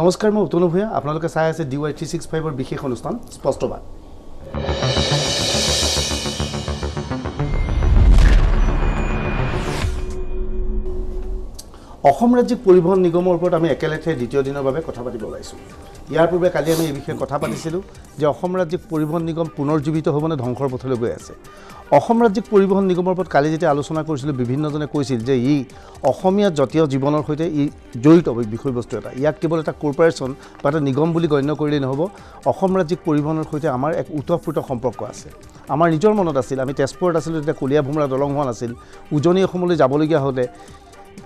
নমস্কাৰ মই উতনু ভূঞা আপোনালোকে চাই আছে ডি ৱাই থ্ৰী ছিক্স ফাইভৰ বিশেষ অনুষ্ঠান স্পষ্টবাদ। অসম ৰাজ্যিক পৰিবহণ নিগমৰ ওপৰত আমি একেলেঠে দ্বিতীয় দিনৰ বাবে কথা পাতিব ওলাইছোঁ। ইয়াৰ পূৰ্বে কালি আমি এই বিষয়ে কথা পাতিছিলোঁ যে অসম ৰাজ্যিক পৰিবহণ নিগম পুনৰ জীৱিত হ'বনে ধ্বংসৰ পথলৈ গৈ আছে। অসম ৰাজ্যিক পৰিবহণ নিগমৰ ওপৰত কালি যেতিয়া আলোচনা কৰিছিলোঁ বিভিন্নজনে কৈছিল যে ই অসমীয়া জাতীয় জীৱনৰ সৈতে ই জড়িত বিষয়বস্তু এটা। ইয়াক কেৱল এটা কৰ্পৰেশ্যন বা এটা নিগম বুলি গণ্য কৰিলেই নহ'ব অসম ৰাজ্যিক পৰিবহণৰ সৈতে আমাৰ এক ওতঃপ্ৰোত সম্পৰ্ক আছে। আমাৰ নিজৰ মনত আছিল আমি তেজপুৰত আছিলোঁ তেতিয়া কলীয়া ভোমোৰা দলং হোৱা নাছিল উজনি অসমলৈ যাবলগীয়া হ'লে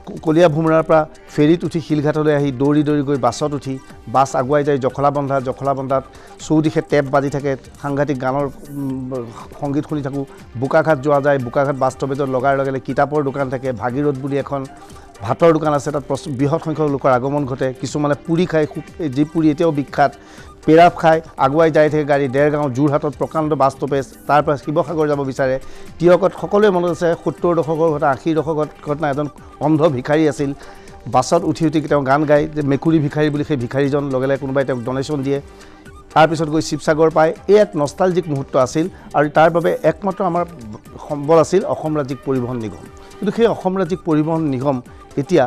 কলীয়া ভোমোৰাৰ পৰা ফেৰীত উঠি শিলঘাটলৈ আহি দৌৰি দৌৰি গৈ বাছত উঠি বাছ আগুৱাই যায় জখলাবন্ধা জখলাবন্ধাত চৌদিশে টেপ বাজি থাকে সাংঘাতিক গানৰ সংগীত শুনি থাকোঁ। বোকাঘাট যোৱা যায় বোকাঘাট বাছ ষ্টপেজত লগাৰ লগে লগে কিতাপৰ দোকান থাকে ভাগীৰথ বুলি এখন ভাতৰ দোকান আছে তাত বৃহৎ সংখ্যক লোকৰ আগমন ঘটে। কিছুমানে পুৰি খায় যি পুৰি এতিয়াও বিখ্যাত। পেৰাফ খাই আগুৱাই যাই থাকে গাড়ী ডেৰগাঁও যোৰহাটত প্ৰকাণ্ড বাছ ষ্টপেজ তাৰপৰা শিৱসাগৰ যাব বিচাৰে। তিয়কত সকলোৱে মনত আছে সত্তৰ দশকৰ ঘটনা আশী দশকত ঘটনা এজন অন্ধ ভিখাৰী আছিল। বাছত উঠি উঠি তেওঁ গান গায় যে মেকুৰী ভিখাৰী বুলি সেই ভিখাৰীজন লগে লগে কোনোবাই তেওঁক ডনেশ্যন দিয়ে। তাৰপিছত গৈ শিৱসাগৰ পায়। এই এক নষ্টালজিক মুহূৰ্ত আছিল আৰু তাৰ বাবে একমাত্ৰ আমাৰ সম্বল আছিল অসম ৰাজ্যিক পৰিবহণ নিগম। কিন্তু সেই অসম ৰাজ্যিক পৰিবহণ নিগম এতিয়া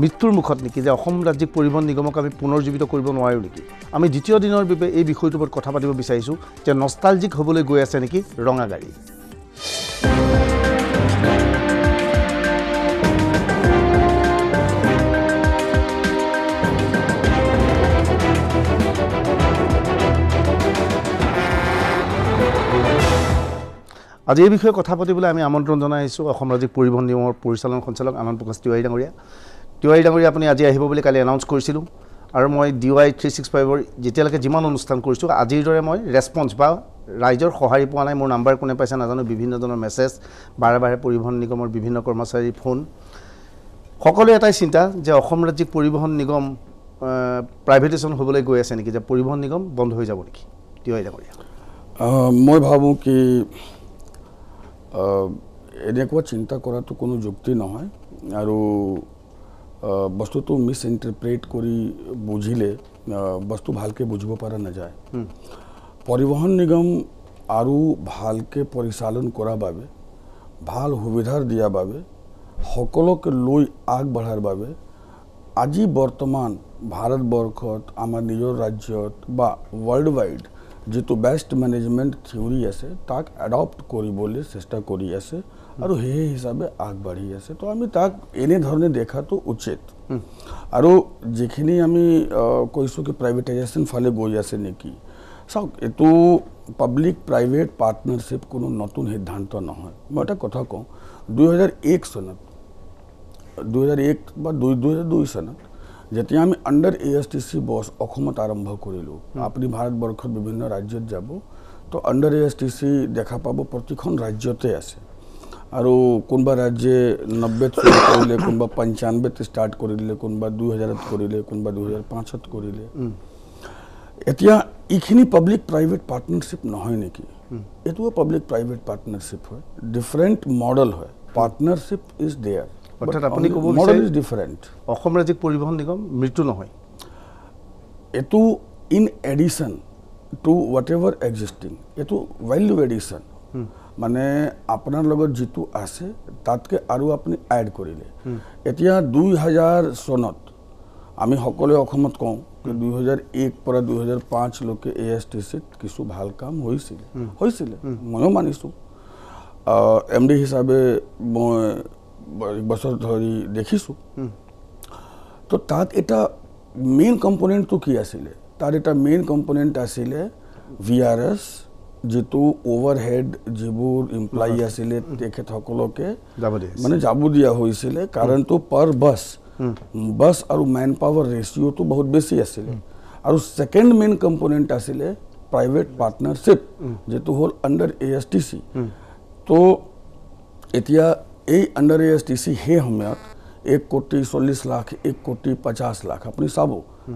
মৃত্যুৰ মুখত নেকি যে অসম ৰাজ্যিক পৰিবহণ নিগমক আমি পুনৰ জীৱিত কৰিব নোৱাৰোঁ নেকি? আমি দ্বিতীয় দিনৰ বাবে এই বিষয়টোৰ ওপৰত কথা পাতিব বিচাৰিছোঁ যে নষ্টালজিক হ'বলৈ গৈ আছে নেকি ৰঙা গাড়ী? আজি এই বিষয়ে কথা পাতিবলৈ আমি আমন্ত্ৰণ জনাই আহিছোঁ অসম ৰাজ্যিক পৰিবহণ নিগমৰ পৰিচালন সঞ্চালক আনন্দ প্ৰকাশ তিৱাৰী ডাঙৰীয়া। তিৱাৰী ডাঙৰীয়া আপুনি আজি আহিব বুলি কালি এনাউন্স কৰিছিলোঁ আৰু মই ডি ৱাই থ্ৰী ছিক্স ফাইভৰ যেতিয়ালৈকে যিমান অনুষ্ঠান কৰিছোঁ আজিৰ দৰে মই ৰেছপন্স বা ৰাইজৰ সঁহাৰি পোৱা নাই। মোৰ নাম্বাৰ কোনে পাইছে নাজানো বিভিন্নজনৰ মেছেজ বাৰে বাৰে পৰিবহণ নিগমৰ বিভিন্ন কৰ্মচাৰীৰ ফোন। সকলোৱে এটাই চিন্তা যে অসম ৰাজ্যিক পৰিবহণ নিগম প্ৰাইভেটাইজেশ্যন হ'বলৈ গৈ আছে নেকি? যে পৰিবহণ নিগম বন্ধ হৈ যাব নেকি? তিৱাৰী ডাঙৰীয়া মই ভাবোঁ কি এনেকুৱা চিন্তা কৰাটো কোনো যুক্তি নহয়। আৰু বস্তুটো মিছ ইণ্টাৰপ্ৰেট কৰি বুজিলে বস্তু ভালকৈ বুজিব পৰা নাযায় পৰিবহণ নিগম আৰু ভালকৈ পৰিচালন কৰাৰ বাবে ভাল সুবিধাৰ দিয়াৰ বাবে সকলোকে লৈ আগবঢ়াৰ বাবে আজি বৰ্তমান ভাৰতবৰ্ষত আমাৰ নিজৰ ৰাজ্যত বা ৱৰ্ল্ড ৱাইড যিটো বেষ্ট মেনেজমেণ্ট থিয়ৰী আছে তাক এডপ্ট কৰিবলৈ চেষ্টা কৰি আছে আৰু সেই হিচাপে আগবাঢ়ি আছে। তো আমি তাক এনেধৰণে দেখাটো উচিত। আৰু যিখিনি আমি কৈছোঁ কি প্ৰাইভেটাইজেশ্যন ফালে গৈ আছে নেকি? চাওক এইটো পাব্লিক প্ৰাইভেট পাৰ্টনাৰশ্বিপ কোনো নতুন সিদ্ধান্ত নহয়। মই এটা কথা কওঁ দুহেজাৰ এক চনত দুহেজাৰ এক বা দুই দুহেজাৰ দুই চনত যেতিয়া আমি under A S T C bus অসমত আৰম্ভ কৰিলোঁ আপুনি ভাৰতবৰ্ষত বিভিন্ন ৰাজ্যত যাব তো under A S T C দেখা পাব প্ৰতিখন ৰাজ্যতে আছে। আৰু কোনোবা ৰাজ্যে নব্বৈত শুৰু কৰিলে কোনোবা পঞ্চানব্বৈত ষ্টাৰ্ট কৰি দিলে কোনোবা দুই হাজাৰত কৰিলে কোনোবা দুহেজাৰ পাঁচত কৰিলে এতিয়া এইখিনি পাব্লিক প্ৰাইভেট পাৰ্টনাৰশ্বিপ নহয় নেকি এইটোও পাব্লিক প্ৰাইভেট পাৰ্টনাৰশ্বিপ হয় ডিফাৰেণ্ট মডেল হয় পাৰ্টনাৰশ্বিপ ইজ দেয়াৰ অৰ্থাৎ আপুনি ক'ব মডেল ইজ ডিফাৰেণ্ট অসম ৰাজ্যিক পৰিবহণ নিগম মৃত্যু নহয় এইটো in addition to whatever existing এইটো ভেল্যু এডিশ্যন মানে আপোনাৰ লগত যিটো আছে তাতকৈ আৰু আপুনি এড কৰিলে এতিয়া দুই হাজাৰ চনত আমি সকলোৱে অসমত কওঁ দুই হাজাৰ এক পৰা দুই হাজাৰ পাঁচলৈকে এ এছ টি চিত কিছু ভাল কাম হৈছিলে। হৈছিলে ময়ো মানিছোঁ। এম ডি হিচাপে মই এক বছৰ ধৰি দেখিছোঁ। তো তাত এটা মেইন কম্পনেণ্টটো কি আছিলে? তাত এটা মেইন কম্পনেণ্ট আছিলে ভি আৰ এছ যিটো অভাৰহেড যিবোৰ এমপ্লয়ী আছিলে তেখেতসকলকে মানে যাব দিয়া হৈছিলে। কাৰণটো পাৰ বাছ বাছ আৰু মেন পাৱাৰ ৰেচিঅ'টো বহুত বেছি আছিলে। আৰু ছেকেণ্ড মেইন কম্পনেণ্ট আছিলে প্ৰাইভেট পাৰ্টনাৰশ্বিপ যিটো হ'ল under A S T C তো এতিয়া এই under A S T C সেই সময়ত এক কোটি চল্লিছ লাখ এক কোটি পঞ্চাছ লাখ আপুনি চাব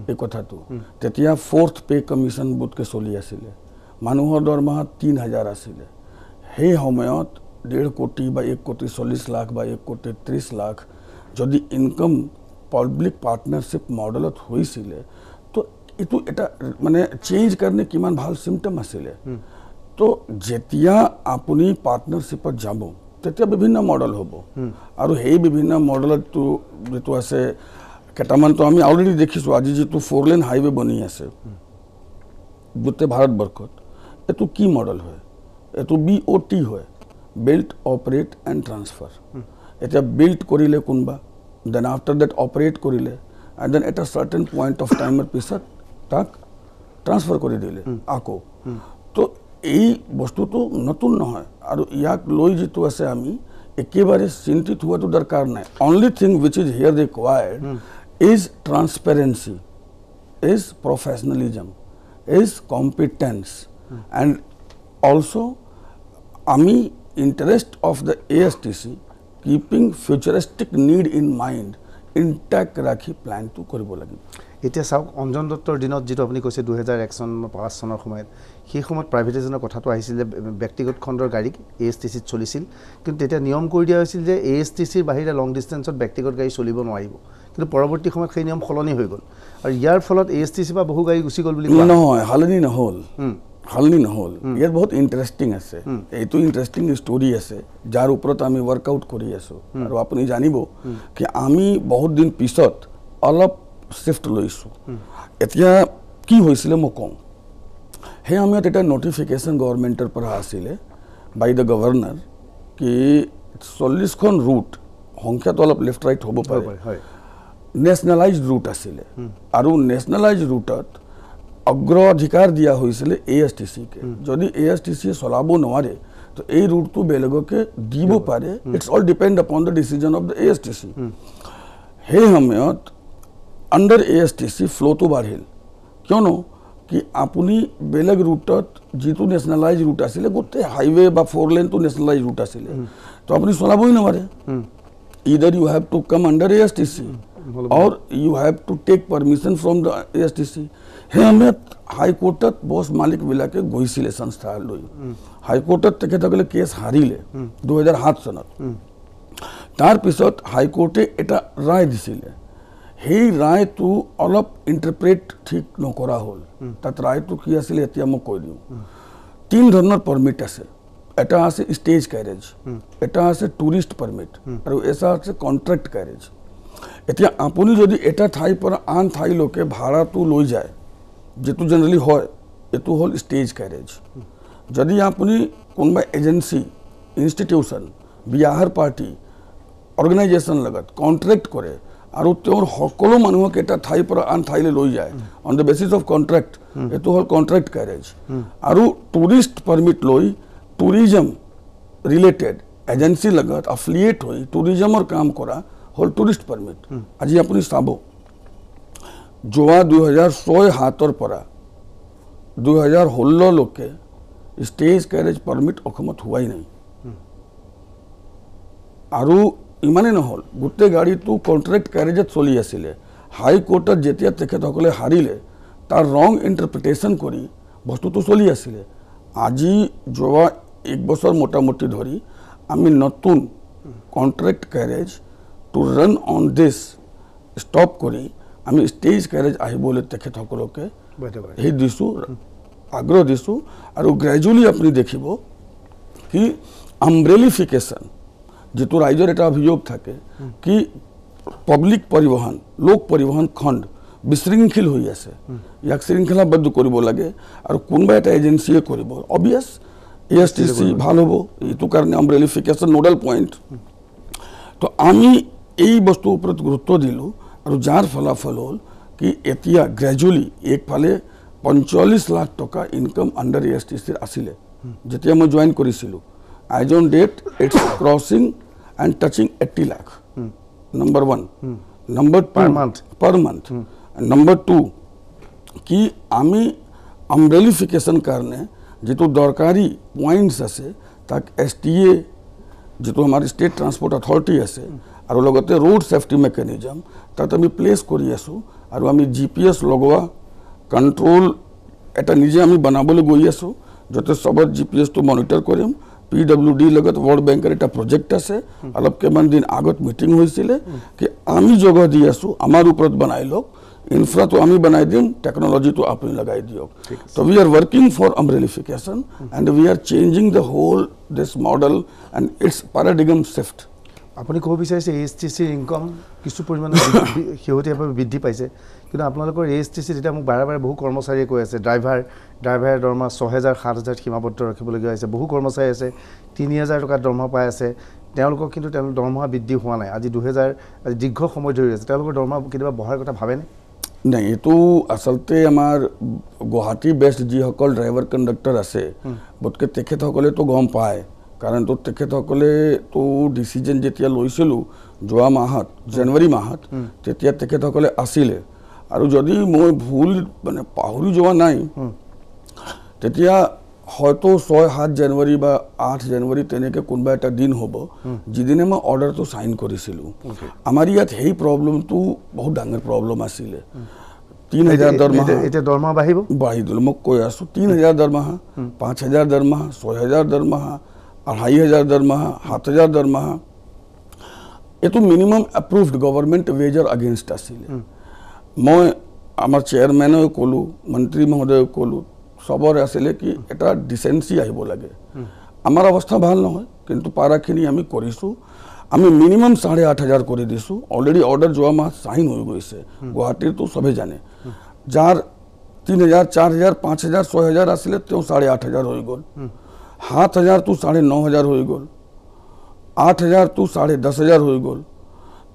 এই কথাটো। তেতিয়া ফ'ৰ্থ পে' কমিশ্যন বোধকৈ চলি আছিলে। মানুহৰ দৰমহা তিনি হাজাৰ আছিলে। সেই সময়ত ডেৰ কোটি বা এক কোটি চল্লিছ লাখ বা এক কোটি ত্ৰিছ লাখ যদি ইনকাম পাব্লিক পাৰ্টনাৰশ্বিপ মডেলত হৈছিলে এইটো এটা মানে চেঞ্জ কাৰণে কিমান ভাল চিমটম আছিলে। তো যেতিয়া আপুনি পাৰ্টনাৰশ্বিপত যাব তেতিয়া বিভিন্ন মডেল হ'ব। আৰু সেই বিভিন্ন মডেলতটো যিটো আছে কেইটামানতো আমি অলৰেডি দেখিছোঁ আজি যিটো ফ'ৰ লেন হাইৱে বনি আছে গোটেই ভাৰতবৰ্ষত। এইটো কি মডেল হয়? এইটো বি অ' টি হয় বিল্ড অপাৰেট এণ্ড ট্ৰান্সফাৰ এতিয়া বিল্ড কৰিলে কোনোবা দেন আফটাৰ ডেট অপাৰেট কৰিলে এণ্ড দেন এটা চাৰ্টেন পইণ্ট অফ টাইমৰ পিছত তাক ট্ৰান্সফাৰ কৰি দিলে আকৌ। তো এই বস্তুটো নতুন নহয় আৰু ইয়াক লৈ যিটো আছে আমি একেবাৰে চিন্তিত হোৱাটো দৰকাৰ নাই। Only thing which is here required is transparency is professionalism, is competence, and also আমি interest of the ASTC keeping futuristic need in mind intact ৰাখি প্লেনটো কৰিব লাগিব এতিয়া চাওক অঞ্জন দত্তৰ দিনত যিটো আপুনি কৈছে দুহেজাৰ এক চন পাঁচ চনৰ সময়ত সেই সময়ত প্ৰাইভেটাইজেশ্যনৰ কথাটো আহিছিল যে ব্যক্তিগত খণ্ডৰ গাড়ী এ এছ টি চিত চলিছিল কিন্তু তেতিয়া নিয়ম কৰি দিয়া হৈছিল যে এ এছ টি চিৰ বাহিৰে লং ডিষ্টেঞ্চত ব্যক্তিগত গাড়ী চলিব নোৱাৰিব কিন্তু পৰৱৰ্তী সময়ত সেই নিয়ম সলনি হৈ গ'ল আৰু ইয়াৰ ফলত এ এছ টি চিৰ পৰা বহু গাড়ী গুচি গ'ল বুলি হয়। নহয় সলনি নহ'ল। সলনি নহ'ল। ইয়াত বহুত ইণ্টাৰেষ্টিং আছে। এইটো ইণ্টাৰেষ্টিং ষ্টৰি আছে যাৰ ওপৰত আমি ৱৰ্কআউট কৰি আছোঁ। আৰু আপুনি জানিব কি আমি বহুত দিন পিছত অলপ চিফ্ট লৈছোঁ। এতিয়া কি হৈছিলে মই কওঁ। সেই সময়ত এটা নটিফিকেশ্যন গভৰ্ণমেণ্টৰ পৰা আছিলে বাই দ্য গভৰ্ণৰ কি চল্লিছখন ৰুট সংখ্যাটো অলপ লেফ্ট ৰাইট হ'ব পাৰে। পাৰে, হয়। নেশ্যনেলাইজ ৰুট আছিলে। আৰু নেশ্যনেলাইজ ৰুটত অগ্ৰাধিকাৰ দিয়া হৈছিলে এ এছ টি চিকে যদি এ এছ টি চিয়ে চলাব নোৱাৰে তো এই ৰুটটো বেলেগকে দিব পাৰে। It's all depend upon the decision of the A S T C সেই সময়ত under A S T C ফ্ল'টো বাঢ়িল। কিয়নো কি আপুনি বেলেগ ৰুটত যিটো নেশ্যনেলাইজ ৰুট আছিলে গোটেই হাইৱে বা ফ'ৰ লেনটো নেশ্যনেলাইজ ৰুট আছিলে। তো আপুনি চলাবই নোৱাৰে। either you have to come under ASTC or you have to take permission from the ASTC. সেই সময়ত হাইকোৰ্টত বছ মালিকবিলাকে গৈছিলে সংস্থা লৈ হাইকোৰ্টত তেখেতসকলে কেছ হাৰিলে দুহেজাৰ সাত চনত। তাৰপিছত হাইকোৰ্টে এটা ৰায় দিছিলে। সেই ৰায়টো অলপ ইণ্টাৰপ্ৰেট ঠিক নকৰা হ'ল। তাত ৰায়টো কি আছিলে এতিয়া মই কৈ দিওঁ। তিনি ধৰণৰ পাৰ্মিট আছে। এটা আছে ষ্টেজ কেৰেজ এটা আছে টুৰিষ্ট পাৰ্মিট আৰু এটা আছে কণ্ট্ৰেক্ট কেৰেজ এতিয়া আপুনি যদি এটা ঠাইৰ পৰা আন ঠাইলৈকে ভাড়াটো লৈ যায় যিটো জেনেৰেলি হয় এইটো হ'ল ষ্টেজ কেৰেজ যদি আপুনি কোনোবা এজেঞ্চি ইনষ্টিটিউশ্যন বিয়াহৰ পাৰ্টি অৰ্গেনাইজেশ্যন লগত কণ্ট্ৰেক্ট কৰে আৰু তেওঁৰ সকলো মানুহক এটা ঠাইৰ পৰা আন ঠাইলৈ লৈ যায় on the basis of contract এইটো হ'ল কণ্ট্ৰেক্ট কেৰেজ আৰু টুৰিষ্ট পাৰ্মিট লৈ টুৰিজম ৰিলেটেড এজেঞ্চিৰ লগত এফিলিয়েট হৈ টুৰিজমৰ কাম কৰা হ'ল টুৰিষ্ট পাৰ্মিট আজি আপুনি চাব। যোৱা দুহেজাৰ ছয় সাতৰ পৰা দুহেজাৰ ষোল্ললৈকে ষ্টেজ কেৰেজ পাৰ্মিট অসমত হোৱাই নাই। আৰু ইমানেই নহ'ল গোটেই গাড়ীটো কণ্ট্ৰেক্ট কেৰেজত চলি আছিলে। হাইকোৰ্টত যেতিয়া তেখেতসকলে হাৰিলে তাৰ ৰং ইণ্টাৰপ্ৰিটেশ্যন কৰি বস্তুটো চলি আছিলে। আজি যোৱা এক বছৰ মোটামুটি ধৰি আমি নতুন contract carriage to run on this stop কৰি আমি ষ্টেজ কেৰেজ আহিবলৈ তেখেতসকলকে। সেই দিছোঁ আগ্ৰহ দিছোঁ আৰু গ্ৰেজুৱেলি আপুনি দেখিব কি আমব্ৰেলিফিকেশ্যন যিটো ৰাইজৰ এটা অভিযোগ থাকে কি পাব্লিক পৰিবহণ লোক পৰিবহণ খণ্ড বিশৃংখল হৈ আছে। ইয়াক শৃংখলাবদ্ধ কৰিব লাগে আৰু কোনোবা এটা এজেঞ্চিয়ে কৰিব। Obviously A S T C ভাল হ'ব এইটো কাৰণে আমব্ৰেলিফিকেশ্যন নোডাল পইণ্ট তো আমি এই বস্তুৰ ওপৰত গুৰুত্ব দিলোঁ। আৰু যাৰ ফলাফল হ'ল কি এতিয়া গ্ৰেজুৱেলি একফালে পঞ্চল্লিছ লাখ টকা income under A S T চিৰ আছিলে। যেতিয়া মই জইন কৰিছিলোঁ as on date it's crossing and touching eighty lakh number one number Per month. Per month number two কি আমি আমব্ৰেলিফিকেশ্যন কাৰণে যিটো দৰকাৰী পইণ্টছ আছে তাক এছ টি এ যিটো আমাৰ ষ্টেট ট্ৰান্সপৰ্ট অথৰিটি আছে আৰু লগতে ৰোড ছেফটি মেকানিজম তাত আমি প্লেচ কৰি আছোঁ। আৰু আমি জি পি এছ লগোৱা কণ্ট্ৰল এটা নিজে আমি বনাবলৈ গৈ আছোঁ যাতে চবত জি পি এছটো মনিটৰ কৰিম। পি ডাব্লিউ ডিৰ লগত ৱৰ্ল্ড বেংকৰ এটা প্ৰজেক্ট আছে। অলপ কেইমান দিন আগত মিটিং হৈছিলে। কি আমি জগা দি আছোঁ আমাৰ ওপৰত বনাই লওক। ইনফ্ৰাটো আমি বনাই দিম টেকনলজিটো আপুনি লগাই দিয়ক। তো we are working for umbrellification and we are changing the whole this model and it's paradigm shift আপুনি ক'ব বিচাৰিছে এ এছ টি চিৰ ইনকম কিছু পৰিমাণে শেহতীয়াভাৱে বৃদ্ধি পাইছে। কিন্তু আপোনালোকৰ এ এছ টি চিত এতিয়া মোক বাৰে বাৰে বহু কৰ্মচাৰীয়ে কৈ আছে ড্ৰাইভাৰ ড্ৰাইভাৰে দৰমহা ছহেজাৰ সাত হাজাৰ সীমাবদ্ধ ৰাখিবলগীয়া হৈছে। বহু কৰ্মচাৰী আছে তিনি হাজাৰ টকা দৰমহা পাই আছে। তেওঁলোকক কিন্তু তেওঁলোকৰ দৰমহা বৃদ্ধি হোৱা নাই। আজি দুহেজাৰ আজি দীৰ্ঘ সময় ধৰি আছে। তেওঁলোকৰ দৰমহা কেতিয়াবা বঢ়াৰ কথা ভাবেনে? নাই এইটো আচলতে আমাৰ গুৱাহাটী বেষ্ট যিসকল ড্ৰাইভাৰ কণ্ডাক্টৰ আছে গতিকে তেখেতসকলেতো গম পায়। কাৰণ তো তেখেতসকলেতো ডিচিজন যেতিয়া লৈছিলোঁ যোৱা মাহত জানুৱাৰী মাহত তেতিয়া তেখেতসকলে আছিলে। আৰু যদি মই ভুল মানে পাহৰি যোৱা নাই তেতিয়া হয়তো ছয় সাত জানুৱাৰী বা আঠ জানুৱাৰী তেনেকৈ কোনোবা এটা দিন হ'ব যিদিনে মই অৰ্ডাৰটো চাইন কৰিছিলোঁ। আমাৰ ইয়াত সেই প্ৰব্লেমটো বহুত ডাঙৰ প্ৰব্লেম আছিলে। তিনি হাজাৰ দৰমহা। এতিয়া দৰমহা বাঢ়িব? বাঢ়ি দিলোঁ মই কৈ আছোঁ তিনি হাজাৰ দৰমহা পাঁচ হাজাৰ দৰমহা ছয় হাজাৰ দৰমহা আঢ়াই হাজাৰ দৰমহা সাত হাজাৰ দৰমহা এইটো মিনিমাম এপ্ৰুভড গভৰ্ণমেণ্ট ৱেজৰ আগেইনষ্ট আছিলে। মই আমাৰ চেয়াৰমেনেও ক'লোঁ মন্ত্ৰী মহোদয়ক ক'লোঁ চবৰে আছিলে কি এটা ডিচেঞ্চি আহিব লাগে। আমাৰ অৱস্থা ভাল নহয় কিন্তু পাৰাখিনি আমি কৰিছোঁ। আমি মিনিমাম চাৰে আঠ হাজাৰ কৰি দিছোঁ। অলৰেডি অৰ্ডাৰ যোৱা মাহ চাইন হৈ গৈছে। গুৱাহাটীৰতো চবেই জানে। যাৰ তিনি হাজাৰ চাৰ হাজাৰ পাঁচ হাজাৰ ছয় হাজাৰ আছিলে তেওঁ চাৰে আঠ হাজাৰ হৈ গ'ল। সাত হাজাৰটো চাৰে ন হাজাৰ হৈ গ'ল আঠ হাজাৰটো চাৰে দহ হাজাৰ হৈ গ'ল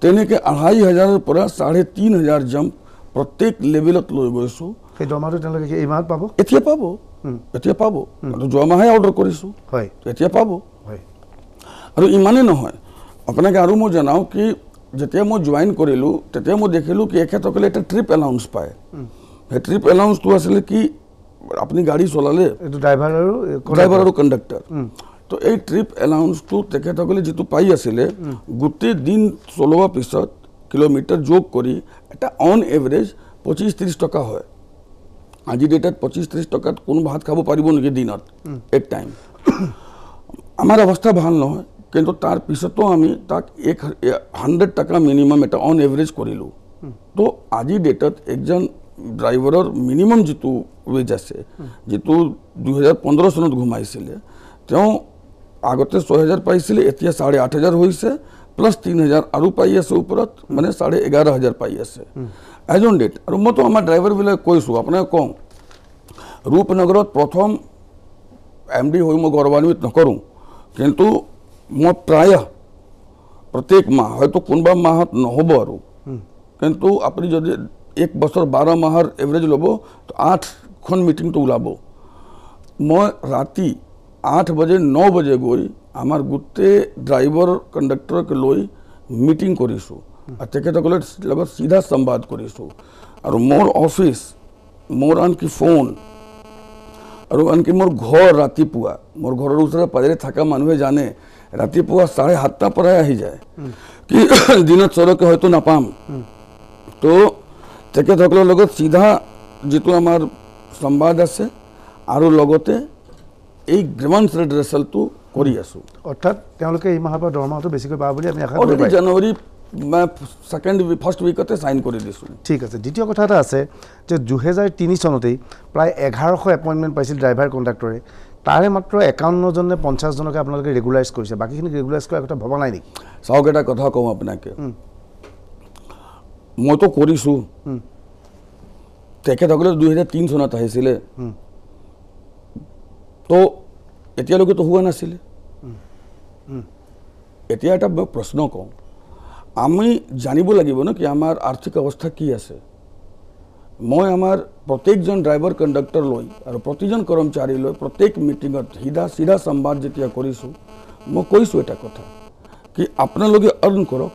তেনেকৈ আঢ়াই হাজাৰৰ পৰা চাৰে তিনি হাজাৰ জাম্প প্ৰত্যেক লেভেলত লৈ গৈছোঁ। সেই দৰমহাটো তেওঁলোকে এই মাহত পাব? এতিয়া পাব। এতিয়া পাব। আৰু যোৱা মাহে অৰ্ডাৰ কৰিছোঁ। হয়। এতিয়া পাব। হয়। আৰু ইমানেই নহয়। আপোনাক আৰু মই জনাওঁ কি যেতিয়া মই জইন কৰিলোঁ তেতিয়া মই দেখিলোঁ কি এখেতসকলে এটা ট্ৰিপ এলাউন্স পায়। সেই ট্ৰিপ এলাউন্সটো আছিলে কি আপুনি গাড়ী চলালে এইটো ড্ৰাইভাৰ আৰু ড্ৰাইভাৰ আৰু কণ্ডাক্টৰ তো এই ট্ৰিপ এলাউন্সটো তেখেতসকলে যিটো পাই আছিলে গোটেই দিন চলোৱাৰ পিছত কিলোমিটাৰ যোগ কৰি এটা অন এভাৰেজ পঁচিছ ত্ৰিছ টকা হয়। আজি ডেটত পঁচিছ ত্ৰিছ টকাত কোনো ভাত খাব পাৰিব নেকি দিনত এক টাইম আমাৰ অৱস্থা ভাল নহয় কিন্তু তাৰ পিছতো আমি তাক এক হাণ্ড্ৰেড টকা মিনিমাম এটা অন এভাৰেজ কৰিলোঁ। তো আজি ডেটত একজন ড্ৰাইভাৰৰ মিনিমাম যিটো ৱেজ আছে যিটো দুহেজাৰ পোন্ধৰ চনত ঘুমাইছিলে তেওঁ আগতে ছয় হাজাৰ পাইছিলে এতিয়া চাৰে আঠ হাজাৰ হৈছে প্লাছ তিনি হাজাৰ আৰু পাই আছে ওপৰত মানে চাৰে এঘাৰ হাজাৰ পাই আছে। এজ অন ডেট আৰু মইতো আমাৰ ড্ৰাইভাৰবিলাক কৈছোঁ আপোনাক কওঁ ৰূপনগৰত প্ৰথম এম ডি হৈ মই গৌৰৱান্বিত নকৰোঁ কিন্তু মই প্ৰায় প্ৰত্যেক মাহ হয়তো কোনোবা মাহত নহ'ব আৰু। কিন্তু আপুনি যদি এক বছৰ বাৰ মাহৰ এভাৰেজ ল'ব তো আঠখন মিটিংটো ওলাব। মই ৰাতি আঠ বজে ন বজে গৈ আমাৰ গোটেই ড্ৰাইভাৰ কণ্ডাক্টৰক লৈ মিটিং কৰিছোঁ। আৰু তেখেতসকলৰ লগত চিধা সম্বাদ কৰিছোঁ। আৰু মোৰ অফিচ মোৰ আনকি ফোন আৰু আনকি মোৰ ঘৰ ৰাতিপুৱা মোৰ ঘৰৰ ওচৰে পাজৰে থকা মানুহে জানে ৰাতিপুৱা চাৰে সাতটাৰ পৰাই আহি যায়। কি দিনত চৰকে হয়তো নাপাম। তো তেখেতসকলৰ লগত চিধা যিটো আমাৰ সংবাদ আছে আৰু লগতে এই গ্ৰেমাঞ্চ ৰিহাৰ্চেলটো কৰি আছোঁ অৰ্থাৎ তেওঁলোকে এই মাহৰ পৰা দৰমহাটো বেছিকৈ পাব বুলি আমি আশা already January second first week sign কৰি দিছোঁ ঠিক আছে দ্বিতীয় কথা এটা আছে যে দুহেজাৰ তিনি চনতেই প্ৰায় এঘাৰশ এপইণ্টমেণ্ট পাইছিল ড্ৰাইভাৰ কণ্ডাক্টৰে তাৰে মাত্ৰ একাৱন্নজন পঞ্চাছজনকে আপোনালোকে ৰেগুলাইজ কৰিছে বাকীখিনি ৰেগুলাইজ কৰাৰ কথা ভবা নাই নেকি চাওক এটা কথা কওঁ আপোনাকে মইতো কৰিছোঁ তেখেতসকলে দুহেজাৰ তিনি চনত আহিছিলে। তো এতিয়ালৈকেতো হোৱা নাছিলে। এতিয়া এটা মই প্ৰশ্ন কওঁ। আমি জানিব লাগিব ন কি আমাৰ আৰ্থিক অৱস্থা কি আছে। মই আমাৰ প্ৰত্যেকজন ড্ৰাইভাৰ কণ্ডাক্টৰ লৈ আৰু প্ৰতিজন কৰ্মচাৰী লৈ প্ৰত্যেক মিটিঙত সিধা চিধা সংবাদ যেতিয়া কৰিছোঁ মই কৈছোঁ এটা কথা। কি আপোনালোকে আৰ্ণ কৰক।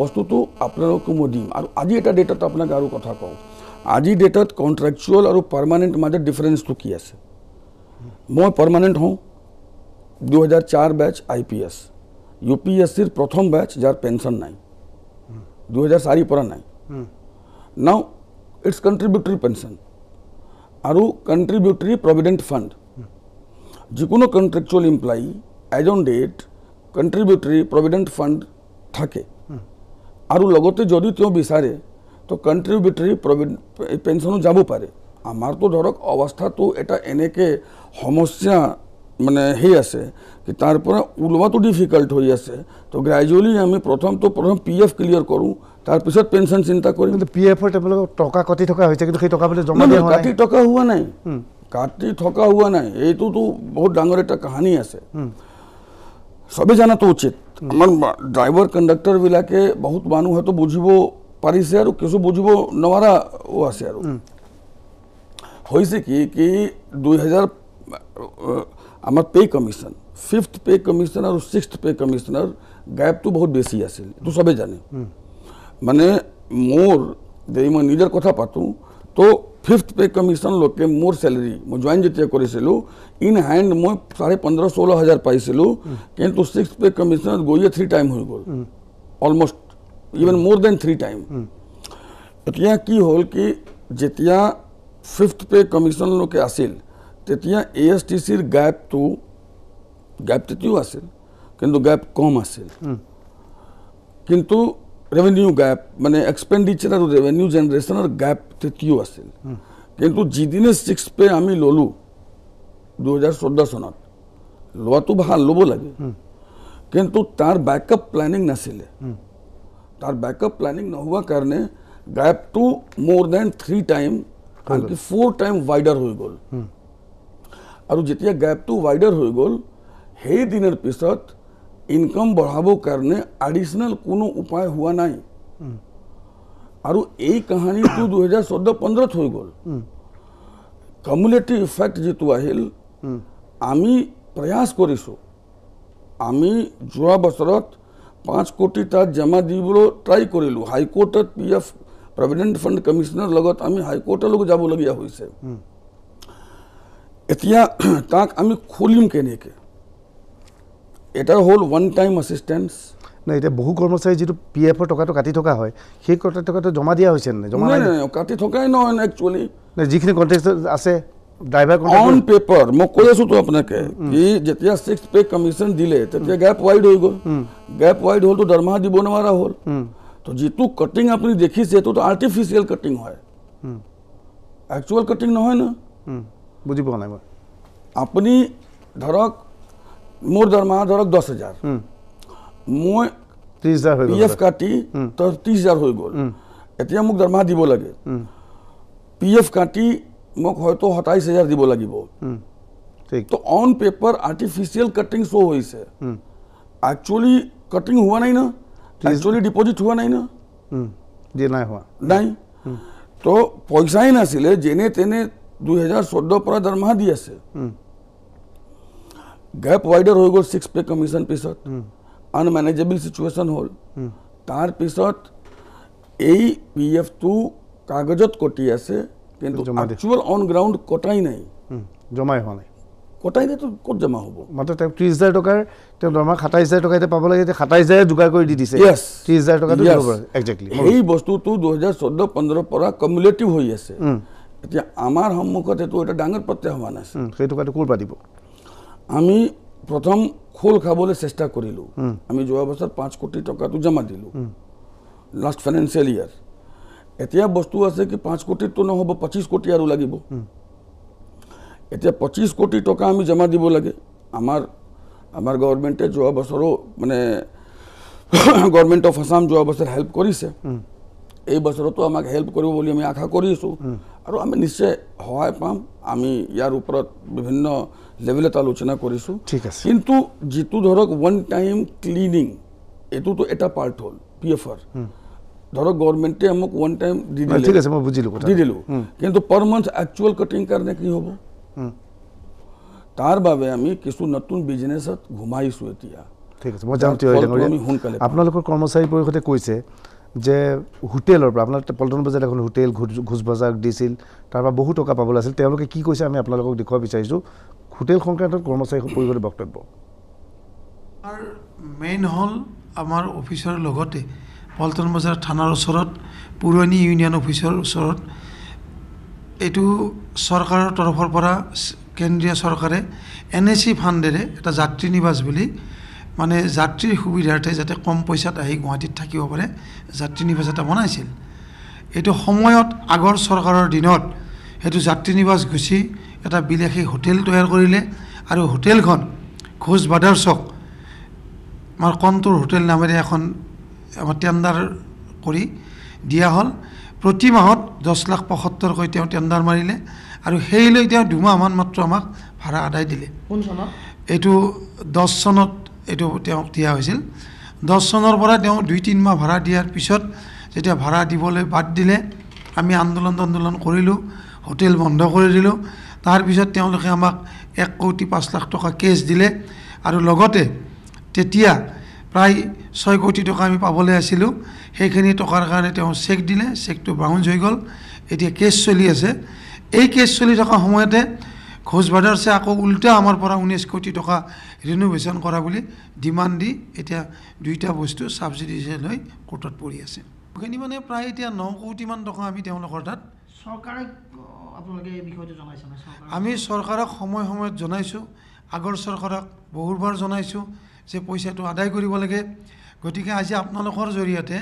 বস্তুটো আপোনালোকে মই দিম। আৰু আজি এটা ডেটত আপোনাক আৰু কথা কওঁ। আজি ডেটত কণ্ট্ৰেকচুৱেল আৰু পাৰ্মানেণ্ট মাজত ডিফাৰেঞ্চটো কি আছে মই পাৰ্মানেণ্ট হওঁ দুহেজাৰ sir batch I P S U P S চিৰ প্ৰথম বেচ যাৰ পেঞ্চন নাই দুহেজাৰ চাৰিৰ পৰা নাই নাও ইটছ কণ্ট্ৰিবিউটৰী পেঞ্চন আৰু কণ্ট্ৰিবিউটৰী প্ৰভিডেণ্ট ফাণ্ড যিকোনো contractual employee as on date contributory provident fund থাকে আৰু লগতে যদি তেওঁ বিচাৰে তো কণ্ট্ৰিবিউটৰী প্ৰভিডেণ্ট পেঞ্চনো যাব পাৰে। আমাৰতো ধৰক অৱস্থাটো এটা এনেকৈ সমস্যা মানে সেই আছে কি তাৰ পৰা ওলোৱাটো ডিফিকাল্ট হৈ আছে। তো গ্ৰেজুৱেলি আমি প্ৰথমটো প্ৰথম পি এফ ক্লিয়াৰ কৰোঁ তাৰপিছত পেঞ্চন চিন্তা কৰিম। কিন্তু পি এফৰ তেওঁলোকক টকা কাটি থকা হৈছে কিন্তু সেই টকা বোলে জমা দিয়া কাটি থকা হোৱা নাই। কাটি থকা হোৱা নাই। এইটোতো বহুত ডাঙৰ এটা কাহানী আছে। চবেই জনাটো উচিত। আমাৰ ড্ৰাইভাৰ কণ্ডাক্টৰবিলাকে বহুত মানুহ হয়তো বুজিব পাৰিছে আৰু কিছু বুজিব নোৱাৰাও আছে আৰু। হৈছে কি কি দুই হাজাৰ আহ, আমাৰ pay' commission fifth pay' commission আৰু ছিক্সথ পে' কমিশ্যনৰ গেপটো বহুত বেছি আছিল এইটো চবেই জানে। মানে মোৰ যদি মই নিজৰ কথা পাতোঁ তো ফিফ্থ পে' কমিশ্যনলৈকে মোৰ চেলেৰি মই জইন যেতিয়া কৰিছিলোঁ ইন হেণ্ড মই চাৰে পোন্ধৰ ষোল্ল হাজাৰ পাইছিলোঁ কিন্তু ছিক্স পে' কমিশ্যনত গৈয়ে থ্ৰী টাইম হৈ গ'ল। Almost even more than three time এতিয়া কি হ'ল কি যেতিয়া ফিফ্থ পে' কমিশ্যনলৈকে আছিল তেতিয়া এ এছ টি চিৰ গেপটো গেপ তেতিয়াও আছিল কিন্তু গেপ কম আছিল কিন্তু ৰেভিনিউ গেপ মানে এক্সপেণ্ডিচাৰ আৰু ৰেভিনিউ জেনেৰেশ্যনৰ গেপ তেতিয়াও আছিল কিন্তু যিদিনে ছিক্স পে আমি ল'লোঁ দুহেজাৰ চৈধ্য চনত লোৱাটো ভাল ল'ব লাগে কিন্তু তাৰ বেকআপ প্লেনিং নাছিলে তাৰ বেকআপ প্লেনিং নোহোৱা কাৰণে গেপটো মোৰ দেন থ্ৰী টাইম আনকি ফ'ৰ টাইম ৱাইডাৰ হৈ গ'ল আৰু যেতিয়া গেপটো ৱাইডাৰ হৈ গ'ল সেই দিনৰ পিছত ইনকাম বঢ়াবৰ কাৰণে এডিশ্যনেল কোনো উপায় হোৱা নাই আৰু এই কাহানীটো দুহেজাৰ চৈধ্য পোন্ধৰত হৈ গ'ল কমিউনিটি ইফেক্ট যিটো আহিল আমি প্ৰয়াস কৰিছোঁ আমি যোৱা বছৰত পাঁচ কোটি তাত জমা দিবলৈ ট্ৰাই কৰিলোঁ। হাইকোৰ্টত পি এফ প্ৰভিডেণ্ট ফাণ্ড কমিশ্যনৰ লগত আমি হাইকোৰ্টলৈকে যাবলগীয়া হৈছে। এতিয়া তাক আমি খুলিম কেনেকৈ? এটা হ'ল ওৱান টাইম আছিষ্টেঞ্চ নাই এতিয়া বহু কৰ্মচাৰী যিটো পি এফৰ টকাটো কাটি থকা হয় সেই কটা- টকাটো জমা দিয়া হৈছে নে নাই? জমা নাই নাই। নাই কাটি থকাই নহয় একচুৱেলি নাই, যিখিনি কণ্টেক্ট আছে ড্ৰাইভাৰ অন পেপাৰ মই কৈ আছো তো আপোনাকে কি যেতিয়া ছিক্স পে কমিশ্যন দিলে তেতিয়া গেপ ৱাইড হৈ গ'ল গেপ ৱাইড হ'লতো দৰমহা দিব নোৱাৰা হ'ল তো যিটো কাটিং আপুনি দেখিছে সেইটোতো আৰ্টিফিচিয়েল কাটিং হয় একচুৱেল কাটিং নহয় ন বুজি পোৱা নাই মই আপুনি ধৰক মোৰ দৰমহা ধৰক দহ হাজাৰ মই ত্ৰিছ হাজাৰ পি এফ কাটি ত্ৰিছ হাজাৰ হৈ গ'ল এতিয়া মোক দৰমহা দিব লাগে পি এফ কাটি মোক হয়তো সাতাইছ হাজাৰ দিব লাগিব। তো on paper artificial cutting show' হৈছে। একচুৱেলি কাটিং হোৱা নাই না। একচুৱেলি ডিপজিট হোৱা নাই না। নাই হোৱা। নাই। তো পইচাই নাছিলে যেনে তেনে দুই হাজাৰ চৈধ্যৰ পৰা দৰমহা দি আছে। গেপ ৱাইডাৰ হৈ গ'ল ছিক্স পে কমিশ্যন পিছত। আনমেনেজেবল চিটুৱেশ্যন হ'ল। তাৰপিছত এই পি এফটো কাগজত কটি আছে। কিন্তু একচুৱেল অন গ্ৰাউণ্ড কটাই নাই। জমাই হোৱা নাই। কটাই নাইতো ক'ত জমা হ'ব? মাত্ৰ তেওঁ ত্ৰিছ হাজাৰ টকাৰ তেওঁ দৰমহা সাতাইছ হাজাৰ টকা এতিয়া পাব লাগে এতিয়া সাতাইছ হাজাৰ যোগাৰ কৰি দি দিছে. ত্ৰিছ হাজাৰ টকাটো পাৰে একজেক্টলি সেই বস্তুটো দুহেজাৰ চৈধ্য পোন্ধৰৰ পৰা কমিউলেটিভ হৈ আছে। এতিয়া আমাৰ সন্মুখত এইটো এটা ডাঙৰ প্ৰত্যাহ্বান আছে। সেই টকাটো ক'ৰ পৰা দিব? আমি প্ৰথম খোল খাবলৈ চেষ্টা কৰিলোঁ। আমি যোৱা বছৰ পাঁচ কোটি টকাটো জমা দিলোঁ। লাষ্ট ফাইনেন্সিয়েল ইয়াৰ এতিয়া বস্তু আছে কি পাঁচ কোটিতটো নহ'ব পঁচিছ কোটি আৰু লাগিব। এতিয়া পঁচিছ কোটি টকা আমি জমা দিব লাগে। আমাৰ আমাৰ গভৰ্ণমেণ্টে যোৱা বছৰো মানে গভৰ্ণমেণ্ট অফ আছাম যোৱা বছৰ হেল্প কৰিছে। এই বছৰতো আমাক হেল্প কৰিব বুলি আমি আশা কৰিছোঁ আৰু আমি নিশ্চয় সহায় পাম। আমি ইয়াৰ ওপৰত বিভিন্ন লেভেলত আলোচনা কৰিছোঁ। ঠিক আছে। কিন্তু যিটো ধৰক ওৱান টাইম ক্লিনিং এইটোতো এটা পাৰ্ট হ'ল পি এফৰ ধৰক গভৰ্ণমেণ্টে আমাক ওৱান টাইম দি নাই, ঠিক দিলে আছে মই বুজিলোঁ কথা দি দিলোঁ। কিন্তু পাৰ মান্থ একচুৱেল কাটিং কাৰণে কি হ'ব? তাৰ বাবে আমি কিছু নতুন বিজনেছত ঘুমাইছোঁ এতিয়া। ঠিক আছে মই যাম ডাঙৰীয়া সোনকালে। আপোনালোকৰ কৰ্মচাৰী পৰিষদে কৈছে যে হোটেলৰ পৰা আপোনালোকে পল্টন বজাৰত এখন হোটেল ঘোষ- বজাৰ দিছিল তাৰ পৰা বহু টকা পাবলৈ আছিল। তেওঁলোকে কি কৈছে আমি আপোনালোকক দেখুৱাব বিচাৰিছোঁ। হোটেল সংক্ৰান্তত কৰ্মচাৰী পৰিষদৰ বক্তব্য। আমাৰ মেইন হ'ল আমাৰ অফিচৰ লগতে পল্টন বজাৰ থানাৰ ওচৰত পুৰণি ইউনিয়ন অফিচৰ ওচৰত। এইটো চৰকাৰৰ তৰফৰ পৰা কেন্দ্ৰীয় চৰকাৰে এন এ চি ফাণ্ডেৰে এটা যাত্ৰী নিবাস বুলি মানে যাত্ৰীৰ সুবিধাৰ্থে যাতে কম পইচাত আহি গুৱাহাটীত থাকিব পাৰে যাত্ৰী নিবাস এটা বনাইছিল। এইটো সময়ত আগৰ চৰকাৰৰ দিনত সেইটো যাত্ৰী নিবাস গুচি এটা বিলাসী হোটেল তৈয়াৰ কৰিলে আৰু হোটেলখন ঘোষ ব্ৰাদাৰ্ছক আমাৰ কণ্টুৰ হোটেল নামেৰে এখন টেণ্ডাৰ কৰি দিয়া হ'ল। প্ৰতি মাহত দহ লাখ পঁয়সত্তৰকৈ তেওঁ টেণ্ডাৰ মাৰিলে আৰু সেই লৈ তেওঁ দুমাহমান মাত্ৰ আমাক ভাড়া আদায় দিলে। কোন চনত? এইটো দহ চনত এইটো তেওঁক দিয়া হৈছিল। দহ চনৰ পৰা তেওঁ দুই তিনি মাহ ভাড়া দিয়াৰ পিছত যেতিয়া ভাড়া দিবলৈ বাদ দিলে আমি আন্দোলন আন্দোলন কৰিলোঁ হোটেল বন্ধ কৰি দিলোঁ। তাৰপিছত তেওঁলোকে আমাক এক কোটি পাঁচ লাখ টকা কেছ দিলে আৰু লগতে তেতিয়া প্ৰায় ছয় কোটি টকা আমি পাবলৈ আছিলোঁ। সেইখিনি টকাৰ কাৰণে তেওঁ চেক দিলে চেকটো বাউঞ্চ হৈ গ'ল। এতিয়া কেছ চলি আছে। এই কেছ চলি থকা সময়তে ঘোষ ব্ৰাদাৰ্ছে আকৌ উল্টা আমাৰ পৰা ঊনৈছ কোটি টকা ৰিনোভেশ্যন কৰা বুলি ডিমাণ্ড দি এতিয়া দুইটা বস্তু ছাবচিডিজেল হৈ কোৰ্টত পৰি আছে। সেইখিনি মানে প্ৰায় এতিয়া ন কোটিমান টকা আমি তেওঁলোকৰ তাত চৰকাৰে অ, আপোনালোকে এই বিষয়টো জনাইছে নাই চৰকাৰে আমি চৰকাৰক সময় সময়ত জনাইছোঁ। আগৰ চৰকাৰক বহুবাৰ জনাইছোঁ। যে পইচাটো আদায় কৰিব লাগে। গতিকে আজি আপোনালোকৰ জৰিয়তে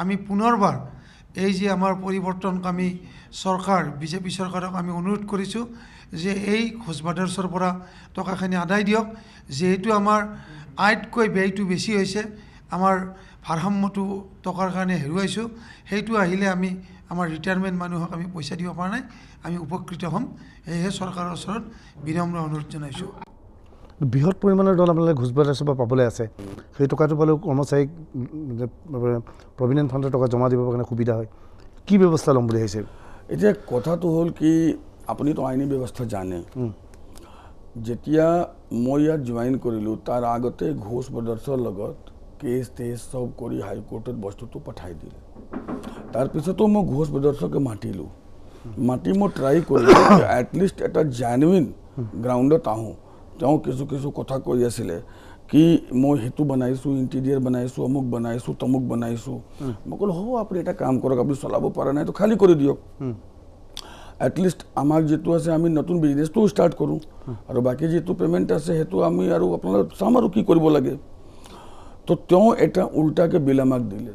আমি পুনৰবাৰ এই যে আমাৰ পৰিৱৰ্তনকামী চৰকাৰ বিজেপি চৰকাৰক আমি অনুৰোধ কৰিছোঁ যে এই ঘোষ ব্ৰাদাৰ্ছৰ পৰা টকাখিনি আদায় দিয়ক। যিহেতু আমাৰ আয়তকৈ ব্যয়টো বেছি হৈছে আমাৰ ভাৰসাম্যটো টকাৰ কাৰণে হেৰুৱাইছোঁ সেইটো আহিলে আমি আমাৰ ৰিটায়াৰমেণ্ট মানুহক আমি পইচা দিব পৰা নাই আমি উপকৃত হ'ম। সেয়েহে চৰকাৰৰ ওচৰত বিনম্ৰ অনুৰোধ জনাইছোঁ। বৃহৎ পৰিমাণৰ ধন আপোনালোকে ঘোষ ব্ৰাদাৰ্ছৰ পৰা পাবলৈ আছে সেই টকাটো পালেও কৰ্মচাৰীক প্ৰভিডেণ্ট ফাণ্ডৰ টকা জমা দিবৰ কাৰণে সুবিধা হয়। কি ব্যৱস্থা ল'ম বুলি ভাবিছে? এতিয়া কথাটো হ'ল কি আপুনিতো আইনী ব্যৱস্থা জানে। যেতিয়া মই ইয়াত জইন কৰিলোঁ তাৰ আগতে ঘোষ ব্ৰাদাৰ্ছৰ লগত কেছ টেছ চব কৰি হাইকোৰ্টত বস্তুটো পঠাই দিলে। তাৰপিছতো মই ঘোষ ব্ৰাদাৰ্ছকে মাতিলোঁ। মাতি মই ট্ৰাই কৰিলোঁ এটলিষ্ট এটা জেনুইন গ্ৰাউণ্ডত আহোঁ। তেওঁ কিছু কিছু কথা কৈ আছিলে কি মই সেইটো বনাইছোঁ ইণ্টেৰিয়াৰ বনাইছোঁ অমুক বনাইছোঁ তমুক বনাইছোঁ। মই ক'লোঁ হ'ব আপুনি এটা কাম কৰক আপুনি চলাব পৰা নাই তো খালী কৰি দিয়ক। এটলিষ্ট আমাক যিটো আছে আমি নতুন বিজনেছটোও ষ্টাৰ্ট কৰোঁ। আৰু বাকী যিটো পে'মেণ্ট আছে সেইটো আমি আৰু আপোনালোক চাম আৰু কি কৰিব লাগে। তো তেওঁ এটা উল্টাকে বিল আমাক দিলে।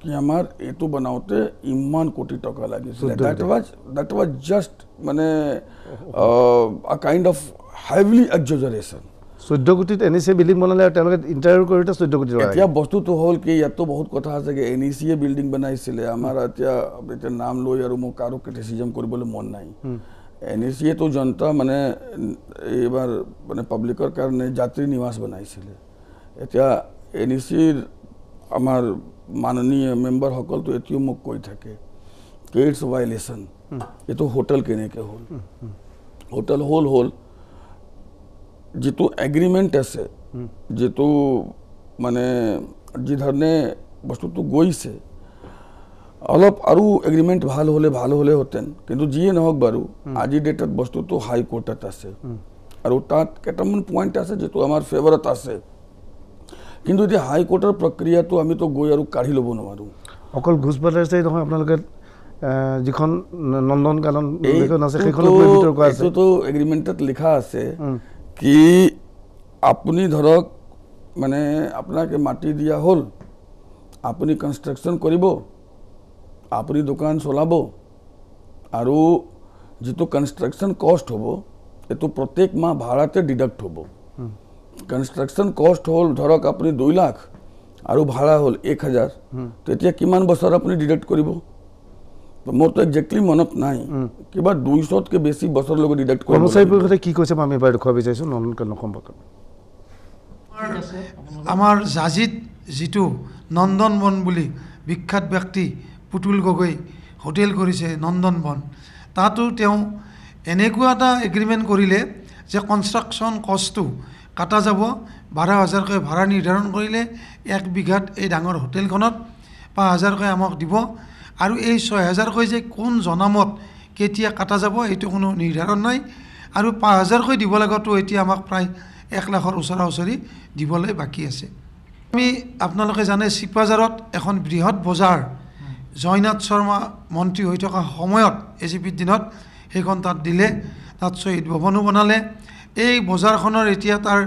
কি আমাৰ এইটো বনাওঁতে ইমান কোটি টকা লাগিছিলে। That was that was just মানে কাইণ্ড অফ হেভলি এক্সজাৰেশ্যন চৈধ্য কোটিত এন এছ এ বিল্ডিং বনালে আৰু তেওঁলোকে ইণ্টাৰভিউ কৰোঁতে চৈধ্য কোটি এতিয়া বস্তুটো হ'ল কি ইয়াতো বহুত কথা আছে কি এন ই চিয়ে বিল্ডিং বনাইছিলে আমাৰ এতিয়া এতিয়া নাম লৈ আৰু মোক কাৰো ক্ৰিটিচিজম কৰিবলৈ মন নাই। এন ই চিয়েতো জনতা মানে এইবাৰ মানে পাব্লিকৰ কাৰণে যাত্ৰী নিবাস বনাইছিলে। এতিয়া এন ই চিৰ আমাৰ মাননীয় মেম্বাৰসকলতো এতিয়াও মোক কৈ থাকে কি ইটছ ভাইলেশ্যন এইটো হোটেল কেনেকৈ হ'ল? হোটেল হ'ল হ'ল যিটো এগ্ৰিমেণ্ট আছে যিটো মানে যিধৰণে বস্তুটো গৈছে অলপ আৰু এগ্ৰিমেণ্ট ভাল হ'লে ভাল হ'লেহেঁতেন কিন্তু যিয়ে নহওক বাৰু আজিৰ ডেটত বস্তুটো হাইকোৰ্টত আছে আৰু তাত কেইটামান পইণ্ট আছে যিটো আমাৰ ফেভাৰত আছে কিন্তু এতিয়া হাইকোৰ্টৰ প্ৰক্ৰিয়াটো আমিতো গৈ আৰু কাঢ়ি ল'ব নোৱাৰোঁ অকল ঘোষ ব্ৰাদাৰ্ছেই নহয় আপোনালোকে যিখন নন্দন আছে সেইখনো বিতৰ্ক আছে এইটোতো এগ্ৰিমেণ্টত লিখা আছে কি আপুনি ধৰক মানে আপোনাকে মাটি দিয়া হ'ল আপুনি কনষ্ট্ৰাকশ্যন কৰিব আপুনি দোকান চলাব আৰু যিটো কনষ্ট্ৰাকশ্যন কষ্ট হ'ব এইটো প্ৰত্যেক মাহ ভাড়াতে ডিডাক্ট হ'ব। কনষ্ট্ৰাকশ্যন কষ্ট হ'ল ধৰক আপুনি দুই লাখ আৰু ভাড়া হ'ল এক হাজাৰ তেতিয়া কিমান বছৰ আপুনি ডিডাক্ট কৰিব? মোৰতো একজেক্টলি মনত নাই কিবা দুইশতকৈ বেছি বছৰলৈকে ডিডাক্ট কৰিব কৰ্মচাৰী লাগিব। পৰিষদে কি কৈছে আমি এবাৰ দেখুৱাব বিচাৰিছোঁ নন্দন কানন সম্পৰ্কত আমাৰ জাজিত যিটো নন্দন বন বুলি বিখ্যাত ব্যক্তি পুতুল গগৈ হোটেল কৰিছে নন্দন বন তাতো তেওঁ এনেকুৱা এটা এগ্ৰিমেণ্ট কৰিলে যে কনষ্ট্ৰাকশ্যন কষ্টটো কাটা যাব বাৰ হাজাৰকৈ ভাড়া নিৰ্ধাৰণ কৰিলে এক বিঘাত এই ডাঙৰ হোটেলখনত পাঁচ হাজাৰকৈ আমাক দিব। আৰু এই ছয় হাজাৰকৈ যে কোন জনামত কেতিয়া কাটা যাব এইটো কোনো নিৰ্ধাৰণ নাই। আৰু পাঁচ হাজাৰকৈ দিব লগাতো এতিয়া আমাক প্ৰায় এক লাখৰ ওচৰা ওচৰি দিবলৈ বাকী আছে। আমি আপোনালোকে জানে চিপাঝাৰত এখন বৃহৎ বজাৰ জয়নাথ শৰ্মা মন্ত্ৰী হৈ থকা সময়ত এ জি পিৰ দিনত সেইখন তাত দিলে তাত শ্বহীদ ভৱনো বনালে। এই বজাৰখনৰ এতিয়া তাৰ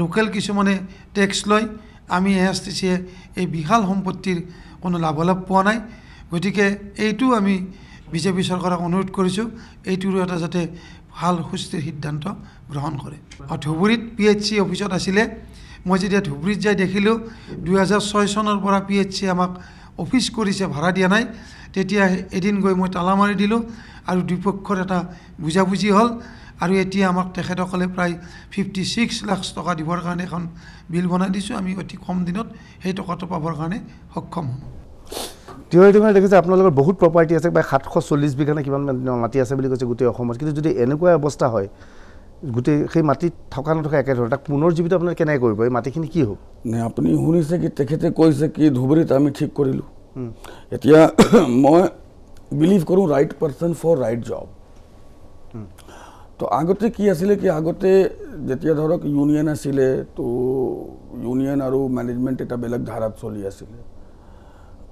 লোকেল কিছুমানে টেক্স লয়। আমি এ এছ টি চিয়ে এই বিশাল সম্পত্তিৰ কোনো লাভালাভ পোৱা নাই। গতিকে এইটো আমি বিজেপি চৰকাৰক অনুৰোধ কৰিছোঁ এইটোৰো এটা যাতে ভাল সুস্থিৰ সিদ্ধান্ত গ্ৰহণ কৰে। আৰু ধুবুৰীত পি এইচ চি অফিচত আছিলে মই যেতিয়া ধুবুৰীত যাই দেখিলোঁ দুহেজাৰ ছয় চনৰ পৰা পি এইচ চি আমাক অফিচ কৰিছে ভাড়া দিয়া নাই তেতিয়া এদিন গৈ মই তালা মাৰি দিলোঁ আৰু দুপক্ষৰ এটা বুজাবুজি হ'ল আৰু এতিয়া আমাক তেখেতসকলে প্ৰায় ফিফটি ছিক্স লাখ টকা দিবৰ কাৰণে এখন বিল বনাই দিছোঁ আমি অতি কম দিনত সেই টকাটো পাবৰ কাৰণে সক্ষম হ'ম। তিৱাৰী টিঙৰে দেখিছে আপোনালোকৰ বহুত প্ৰপাৰ্টি আছে বা সাতশ চল্লিছ বিঘা নে কিমান মাটি আছে বুলি কৈছে গোটেই অসমত। কিন্তু যদি এনেকুৱা অৱস্থা হয় গোটেই সেই মাটিত থকা নথকা একেধৰণে তাক পুনৰ জীৱিত আপোনালোকে কেনেকৈ কৰিব? এই মাটিখিনি কি হ'ব? নে আপুনি শুনিছে কি তেখেতে কৈছে কি ধুবুৰীত আমি ঠিক কৰিলোঁ। এতিয়া মই বিলিভ কৰোঁ right person for right job তো আগতে কি আছিলে কি আগতে যেতিয়া ধৰক ইউনিয়ন আছিলে তো ইউনিয়ন আৰু মেনেজমেণ্ট এটা বেলেগ ধাৰাত চলি আছিলে।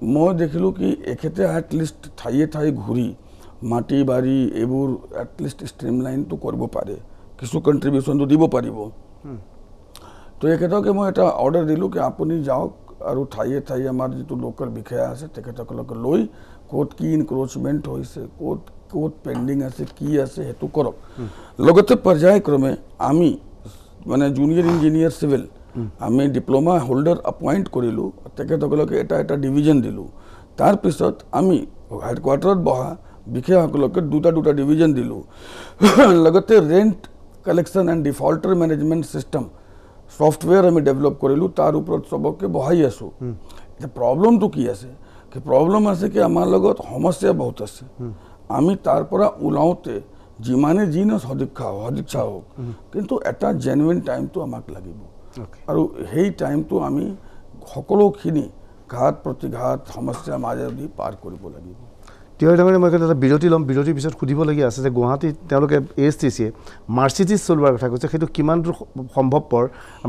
মই দেখিলোঁ কি এখেতে এটলিষ্ট ঠায়ে ঠায়ে ঘূৰি মাটি বাৰী এইবোৰ এটলিষ্ট ষ্ট্ৰীমলাইনটো কৰিব পাৰে। কিছু কণ্ট্ৰিবিউশ্যনটো দিব পাৰিব। তো এখেতকে মই এটা অৰ্ডাৰ দিলোঁ কি আপুনি যাওক আৰু ঠায়ে ঠায়ে আমাৰ যিটো লোকেল বিষয়া আছে তেখেতসকলক লৈ ক'ত কি ইনক্ৰ'চমেণ্ট হৈছে ক'ত ক'ত পেণ্ডিং আছে কি আছে সেইটো কৰক। লগতে পৰ্যায়ক্ৰমে আমি মানে জুনিয়ৰ ইঞ্জিনিয়াৰ চিভিল আমি ডিপ্ল'মা হোল্ডাৰ এপইণ্ট কৰিলোঁ তেখেতসকলকে এটা এটা ডিভিজন দিলোঁ। তাৰপিছত আমি হেডকোৱাৰ্টাৰত বহা বিষয়াসকলকে দুটা দুটা ডিভিজন দিলোঁ। লগতে rent collection and defaulter management system software আমি ডেভেলপ কৰিলোঁ তাৰ ওপৰত চবকে বহাই আছোঁ। এতিয়া প্ৰব্লেমটো কি আছে? কি প্ৰব্লেম আছে কি আমাৰ লগত সমস্যা বহুত আছে। আমি তাৰ পৰা ওলাওঁতে যিমানে যি ন সদিচ্ছা সদিচ্ছা হওক কিন্তু এটা জেনুইন টাইমটো আমাক লাগিব। আৰু সেই টাইমটো আমি সকলোখিনি ঘাত প্ৰতিঘাত সমস্যাৰ মাজেদি পাৰ কৰিব লাগিব। তিৱাৰী ডাঙৰে মই এটা বিৰতি ল'ম বিৰতিৰ পিছত সুধিবলগীয়া আছে যে গুৱাহাটীত তেওঁলোকে এ এছ টি চিয়ে মাৰ্চিডিছ চলোৱাৰ কথা কৈছে সেইটো কিমান দূৰ সম্ভৱপৰ?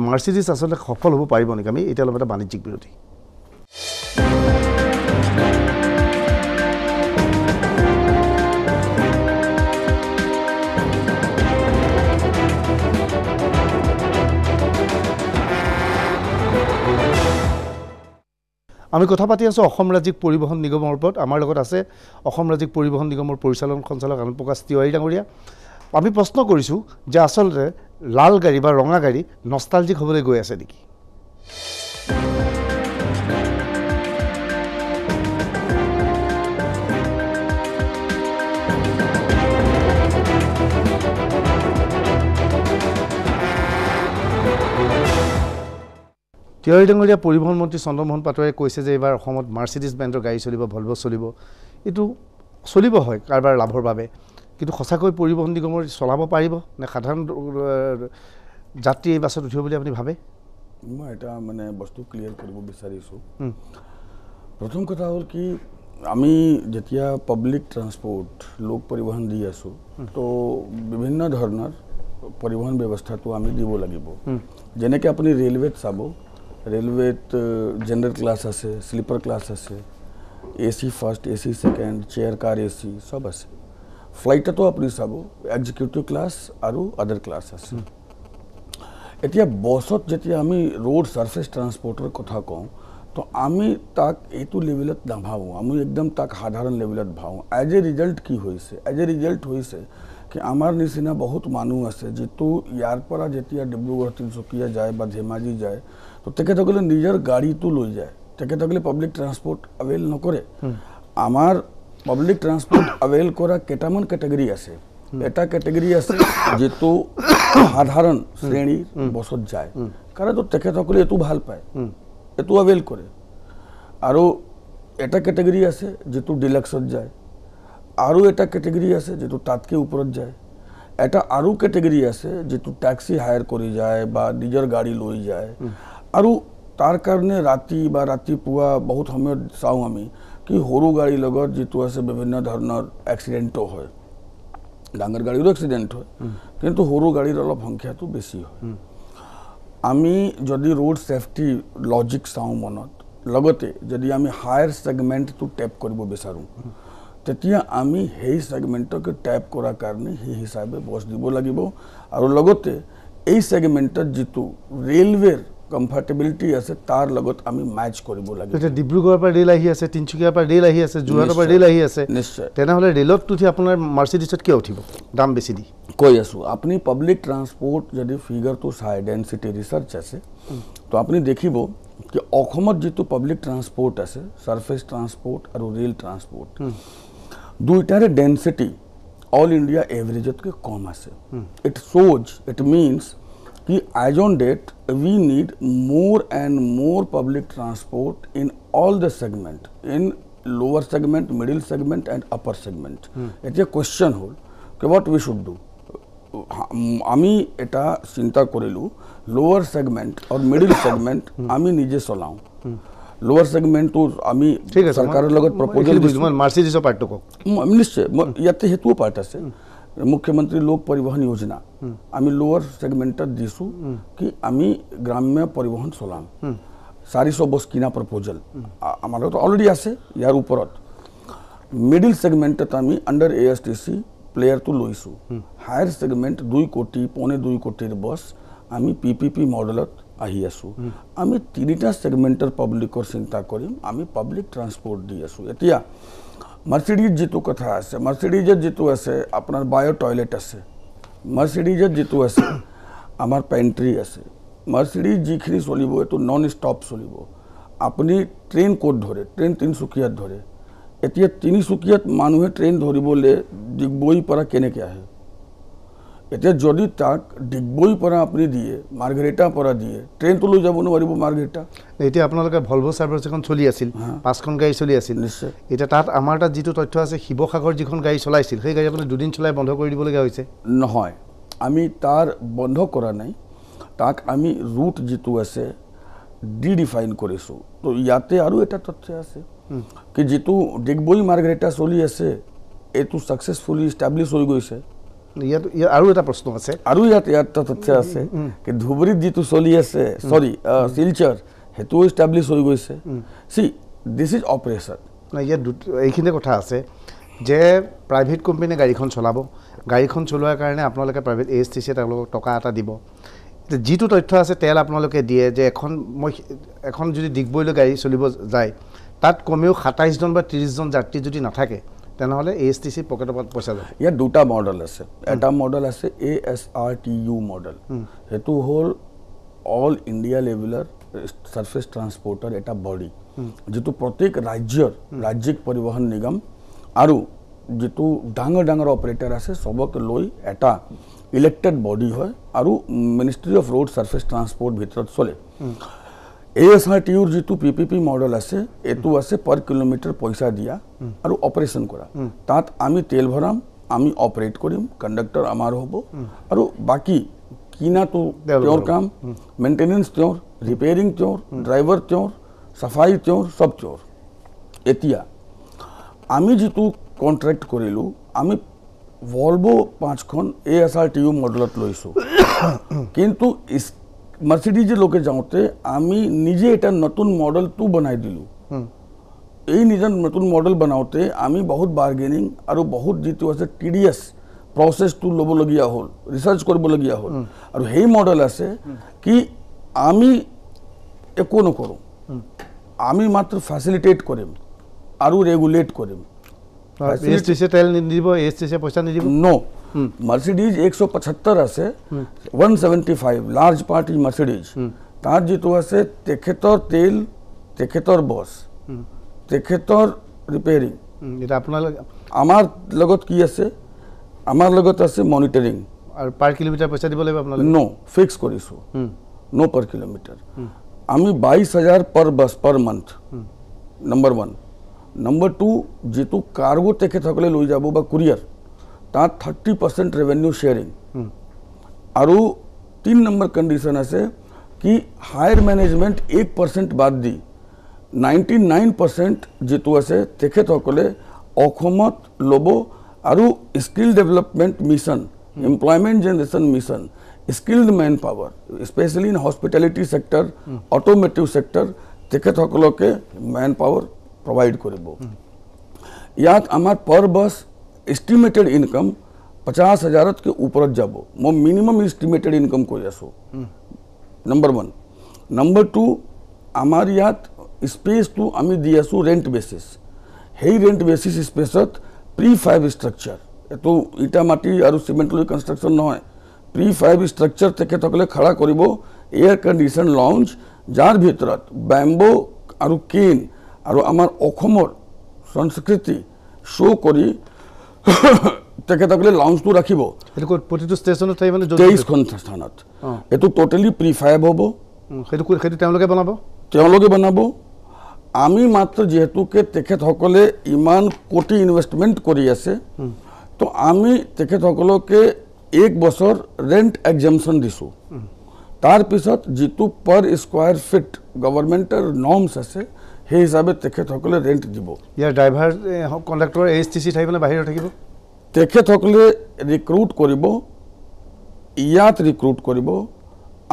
মাৰ্চিডিছ আচলতে সফল হ'ব পাৰিব নেকি? আমি এতিয়া অলপ এটা বাণিজ্যিক বিৰতি। আমি কথা পাতি আছোঁ অসম ৰাজ্যিক পৰিবহণ নিগমৰ ওপৰত। আমাৰ লগত আছে অসম ৰাজ্যিক পৰিবহণ নিগমৰ পৰিচালন সঞ্চালক আনন্দ প্ৰকাশ তিৱাৰী ডাঙৰীয়া। আমি প্ৰশ্ন কৰিছোঁ যে আচলতে লাল গাড়ী বা ৰঙা গাড়ী নষ্টালজিক হ'বলৈ গৈ আছে নেকি? তিৱাৰী ডাঙৰীয়া পৰিবহণ মন্ত্ৰী চন্দ্ৰমোহন পাটোৱাৰীয়ে কৈছে যে এইবাৰ অসমত মাৰ্চিডিছ ব্ৰেণ্ডৰ গাড়ী চলিব ভলভ চলিব। এইটো চলিব হয় কাৰোবাৰ লাভৰ বাবে। কিন্তু সঁচাকৈ পৰিবহণ নিগমৰ চলাব পাৰিব নে সাধাৰণ যাত্ৰী এই বাছত উঠিব বুলি আপুনি ভাবে? মই এটা মানে বস্তু ক্লিয়াৰ কৰিব বিচাৰিছোঁ। প্ৰথম কথা হ'ল কি আমি যেতিয়া পাব্লিক ট্ৰান্সপৰ্ট লোক পৰিবহণ দি আছোঁ তো বিভিন্ন ধৰণৰ পৰিবহণ ব্যৱস্থাটো আমি দিব লাগিব। যেনেকৈ আপুনি ৰেলৱেত চাব ৰেলৱেত জেনেৰেল ক্লাছ আছে শ্লিপাৰ ক্লাছ আছে A C first A C second chair car A C চব আছে ফ্লাইটতো আপুনি চাব এক্সিকিউটিভ ক্লাছ আৰু আদাৰ ক্লাছ আছে এতিয়া বছত যেতিয়া আমি ৰোড ছাৰ্ফেচ ট্ৰান্সপৰ্টৰ কথা কওঁ তো আমি তাক এইটো লেভেলত নাভাবোঁ আমি একদম তাক সাধাৰণ লেভেলত ভাবোঁ এজ এ ৰিজাল্ট কি হৈছে? এজ এ ৰিজাল্ট হৈছে কি আমাৰ নিচিনা বহুত মানুহ আছে যিটো ইয়াৰ পৰা যেতিয়া ডিব্ৰুগড় তিনিচুকীয়া যায় বা ধেমাজি যায় তো তেখেতসকলে নিজৰ গাড়ীটো লৈ যায়। তেখেতসকলে পাব্লিক ট্ৰান্সপৰ্ট আভেইল নকৰে। আমাৰ পাব্লিক ট্ৰান্সপৰ্ট আভেইল কৰা কেইটামান কেটেগৰী আছে। এটা কেটেগৰী আছে যিটো সাধাৰণ শ্ৰেণীৰ বছত যায়। কাৰণতো তেখেতসকলে এইটো ভাল পায়। এইটো আভেইল কৰে। আৰু এটা কেটেগৰী আছে যিটো ডিলাক্সত যায়। আৰু এটা কেটেগৰী আছে যিটো তাতকৈ ওপৰত যায়। এটা আৰু কেটেগৰী আছে যিটো টেক্সি হায়াৰ কৰি যায় বা নিজৰ গাড়ী লৈ যায়। আৰু তাৰ কাৰণে ৰাতি বা ৰাতিপুৱা বহুত সময়ত চাওঁ আমি কি সৰু গাড়ীৰ লগত যিটো আছে বিভিন্ন ধৰণৰ এক্সিডেণ্টো হয়। ডাঙৰ গাড়ীৰো এক্সিডেণ্ট হয় কিন্তু সৰু গাড়ীৰ অলপ সংখ্যাটো বেছি হয়। আমি যদি ৰোড ছেফটি লজিক চাওঁ মনত লগতে যদি আমি হায়াৰ ছেগমেণ্টটো টেপ কৰিব বিচাৰোঁ তেতিয়া আমি সেই ছেগমেণ্টকে টেপ কৰাৰ কাৰণে সেই হিচাপে বছ দিব লাগিব আৰু লগতে এই ছেগমেণ্টত যিটো ৰেলৱেৰ কমফৰ্টেবিলিটি আছে তাৰ লগত আমি মেচ কৰিব লাগিব। এতিয়া ডিব্ৰুগড়ৰ পৰা ৰেল আহি আছে তিনিচুকীয়াৰ পৰা ৰেল আহি আছে যোৰহাটৰ পৰা। ৰেল আহি আছে নিশ্চয়। তেনেহ'লে ৰেলত উঠি আপোনাৰ মাৰ্চিডিছত কিয় উঠিব? দাম বেছি দি। কৈ আছোঁ আপুনি পাব্লিক ট্ৰান্সপৰ্ট যদি ফিগাৰটো চায় ডেঞ্চিটি ৰিচাৰ্চ আছে তো আপুনি দেখিব কি অসমত যিটো পাব্লিক ট্ৰান্সপৰ্ট আছে ছাৰ্ফেচ ট্ৰান্সপৰ্ট আৰু ৰেল ট্ৰান্সপৰ্ট দুইটাৰে ডেঞ্চিটি অল ইণ্ডিয়া এভাৰেজতকৈ কম আছে। ইট শ্ব'জ ইট মিনছ কি as on date we need more and more public transport in all the segment in lower segment middle segment and upper segment এতিয়া question হ'ল কি what we should do আমি এটা চিন্তা কৰিলোঁ লোৱাৰ ছেগমেণ্ট আৰু মিডিল ছেগমেণ্ট আমি নিজে চলাওঁ। লোৱাৰ ছেগমেণ্টটো আমি ঠিক আছে চৰকাৰৰ লগত প্ৰপ'জেল দিছোঁ। মই মাৰ্চিডিছৰ পাৰ্টটো কওক। ম- নিশ্চয় ইয়াতে সেইটোও পাৰ্ট আছে। মুখ্যমন্ত্ৰী লোক পৰিবহন যোজনা আমি লোৱাৰ ছেগমেণ্টত দিছোঁ কি আমি গ্ৰাম্য পৰিবহন চলাম চাৰিশ বছ কিনা প্ৰপ'জেল আমাৰ লগত অলৰেডি আছে ইয়াৰ ওপৰত মিডিল ছেগমেণ্টত আমি under A S T C প্লেয়াৰটো লৈছোঁ হায়াৰ ছেগমেণ্ট দুই কোটি পৌনে দুই কোটিৰ বছ আমি পি পি পি মডেলত আহি আছোঁ আমি তিনিটা ছেগমেণ্টৰ পাব্লিকৰ চিন্তা কৰিম আমি পাব্লিক ট্ৰান্সপৰ্ট দি আছোঁ এতিয়া মাৰ্চিডিজ যিটো কথা আছে মাৰ্চিডিজত যিটো আছে আপোনাৰ বায়' টয়লেট আছে মাৰ্চিডিজত যিটো আছে আমাৰ পেণ্ট্ৰি আছে মাৰ্চিডিজ যিখিনি চলিব এইটো নন ষ্টপ চলিব আপুনি ট্ৰেইন ক'ত ধৰে ট্ৰেইন তিনিচুকীয়াত ধৰে এতিয়া তিনিচুকীয়াত মানুহে ট্ৰেইন ধৰিবলৈ ডিগবৈৰ পৰা কেনেকৈ আহে এতিয়া যদি তাক ডিগবৈৰ পৰা আপুনি দিয়ে মাৰ্ঘেৰিটাৰ পৰা দিয়ে ট্ৰেইনটো লৈ যাব নোৱাৰিব মাৰ্ঘেৰিটা এতিয়া আপোনালোকে ভলভ চাৰ্ভিছ এখন চলি আছিল পাঁচখন গাড়ী চলি আছিল নিশ্চয়। এতিয়া তাত আমাৰ তাত যিটো তথ্য আছে শিৱসাগৰ যিখন গাড়ী চলাইছিল সেই গাড়ী আপুনি দুদিন চলাই বন্ধ কৰি দিবলগীয়া হৈছে। নহয় আমি তাৰ বন্ধ কৰা নাই তাক আমি ৰুট যিটো আছে ডি ডিফাইন কৰিছোঁ। তো ইয়াতে আৰু এটা তথ্য আছে কি যিটো ডিগবৈ মাৰ্ঘেৰিটা চলি আছে এইটো ছাকচেছফুলি ইষ্টাব্লিছ হৈ গৈছে। ইয়াত ইয়াত আৰু এটা প্ৰশ্ন আছে। আৰু ইয়াত ইয়াত এটা তথ্য আছে কি ধুবুৰীত যিটো চলি আছে চৰি শিলচৰ সেইটোও ইষ্টাব্লিছ হৈ গৈছে। চি দিছ ইজ অপাৰেশ্যন ইয়াত দুট এইখিনিতে কথা আছে যে প্ৰাইভেট কোম্পানীয়ে গাড়ীখন চলাব। গাড়ীখন চলোৱাৰ কাৰণে আপোনালোকে প্ৰাইভেট এ এছ টি চিয়ে তেওঁলোকক টকা এটা দিব। যিটো তথ্য আছে তেল আপোনালোকে দিয়ে যে এখন মই এখন যদি ডিগবৈলৈ গাড়ী চলিব যায় তাত কমেও সাতাইছজন বা ত্ৰিছজন যাত্ৰী যদি নাথাকে তেনেহ'লে এ এছ টি চিৰ পকেটৰ পৰা পইচা যাব ইয়াত দুটা মডেল আছে। এটা মডেল আছে A S R T U model সেইটো হ'ল অল ইণ্ডিয়া লেভেলৰ ছাৰ্ফেচ ট্ৰান্সপৰ্টৰ এটা বডি যিটো প্ৰত্যেক ৰাজ্যৰ ৰাজ্যিক পৰিবহণ নিগম আৰু যিটো ডাঙৰ ডাঙৰ অপাৰেটৰ আছে চবক লৈ এটা ইলেক্টেড বডি হয় আৰু ministry of road surface transport ভিতৰত চলে। এ এছ আৰ টি ইউৰ যিটো পি পি পি মডেল আছে এইটো আছে পাৰ কিলোমিটাৰ পইচা দিয়া আৰু অপাৰেশ্যন কৰা। তাত আমি তেল ভৰাম আমি অপাৰেট কৰিম কণ্ডাক্টৰ আমাৰ হ'ব। আৰু বাকী কিনাটো তেওঁৰ। কাম মেইনটেনেঞ্চ তেওঁৰ ৰিপেয়াৰিং তেওঁৰ ড্ৰাইভাৰ তেওঁৰ চাফাই তেওঁৰ চব তেওঁৰ। এতিয়া আমি যিটো কণ্ট্ৰেক্ট কৰিলোঁ আমি ভলভো পাঁচখন A S R T U মডেলত লৈছোঁ। কিন্তু মাৰ্চিডিজে লোকে যাওঁতে আমি নিজে এটা নতুন মডেলটো বনাই দিলোঁ। এই নিজৰ নতুন মডেল বনাওঁতে আমি বহুত বাৰ্গেনিং আৰু বহুত যিটো আছে টি ডি এছ প্ৰচেছটো ল'বলগীয়া হ'ল ৰিচাৰ্চ কৰিবলগীয়া হ'ল। আৰু সেই মডেল আছে কি আমি একো নকৰোঁ। আমি মাত্ৰ ফেচিলিটেট কৰিম আৰু ৰেগুলেট কৰিম। এ এছ টি চিয়ে তেল নিদিব এ এছ টি চিয়ে পইচা নিদিব? নো মাৰ্চিডিজ একশো পঁচাত্তৰ আছে one seventy five large party Mercedes তাত যিটো আছে তেখেতৰ তেল তেখেতৰ বছ তেখেতৰ ৰিপেয়াৰিং উম, এতিয়া আপোনালোকে আমাৰ লগত কি আছে আমাৰ লগত আছে মনিটৰিং আৰু পাৰ কিলোমিটাৰ পইচা দিব লাগিব আপোনালোকে নো ফিক্স কৰিছোঁ নো পাৰ কিলোমিটাৰ আমি বাইছ হাজাৰ per bus per month number one number two যিটো কাৰ্গো তেখেতসকলে লৈ যাব বা কুৰিয়াৰ তাত থাৰ্টি পাৰ্চেণ্ট ৰেভিনিউ শ্বেয়াৰিং আৰু তিন নম্বৰ কণ্ডিশ্যন আছে কি হায়াৰ মেনেজমেণ্ট এক পাৰ্চেণ্ট বাদ দি নাইণ্টি নাইন পাৰ্চেণ্ট যিটো আছে তেখেতসকলে অসমত ল'ব আৰু skill development mission employment generation mission skilled man power specially in hospitality sector automotive sector তেখেতসকলকে man power provide কৰিব ইয়াত আমাৰ পাৰ বাছ এষ্টিমেটেড ইনকাম পঞ্চাছ হাজাৰতকৈ ওপৰত যাব মই মিনিমাম এষ্টিমেটেড ইনকাম কৰি আছোঁ নম্বৰ ওৱান নম্বৰ টু আমাৰ ইয়াত স্পেচটো আমি দি আছোঁ ৰেণ্ট বেচিছ সেই ৰেণ্ট বেচিছ স্পেচত প্ৰি ফাইভ ষ্ট্ৰাকচাৰ এইটো ইটা মাটি আৰু চিমেণ্ট লৈ কনষ্ট্ৰাকশ্যন নহয় প্ৰি ফাইভ ষ্ট্ৰাকচাৰ তেখেতসকলে খাৰা কৰিব এয়াৰ কণ্ডিশ্যন লঞ্চ যাৰ ভিতৰত বেম্বো আৰু কেন আৰু আমাৰ অসমৰ সংস্কৃতি শ্ব' কৰি তেখেতসকলে লাউঞ্জটো ৰাখিব। প্ৰতিটো ষ্টেচনত থাকিব মানে তেইছখন স্থানত। এইটো ট'টেলি প্ৰি ফাইভ হ'ব সেইটো সেইটো তেওঁলোকে বনাব? তেওঁলোকে বনাব। আমি মাত্ৰ যিহেতুকে তেখেতসকলে ইমান কোটি ইনভেষ্টমেণ্ট কৰি আছে তো আমি তেখেতসকলকে এক বছৰ ৰেণ্ট এক্সামশ্যন দিছোঁ। তাৰপিছত যিটো পাৰ স্কুৱাৰ ফিট গভৰ্ণমেণ্টৰ নৰ্মছ আছে সেই হিচাপে তেখেতসকলে ৰেণ্ট দিব। ইয়াৰ driver conductor H T C থাকিব নে বাহিৰত থাকিব? তেখেতসকলে ৰিক্ৰুট কৰিব ইয়াত ৰিক্ৰুট কৰিব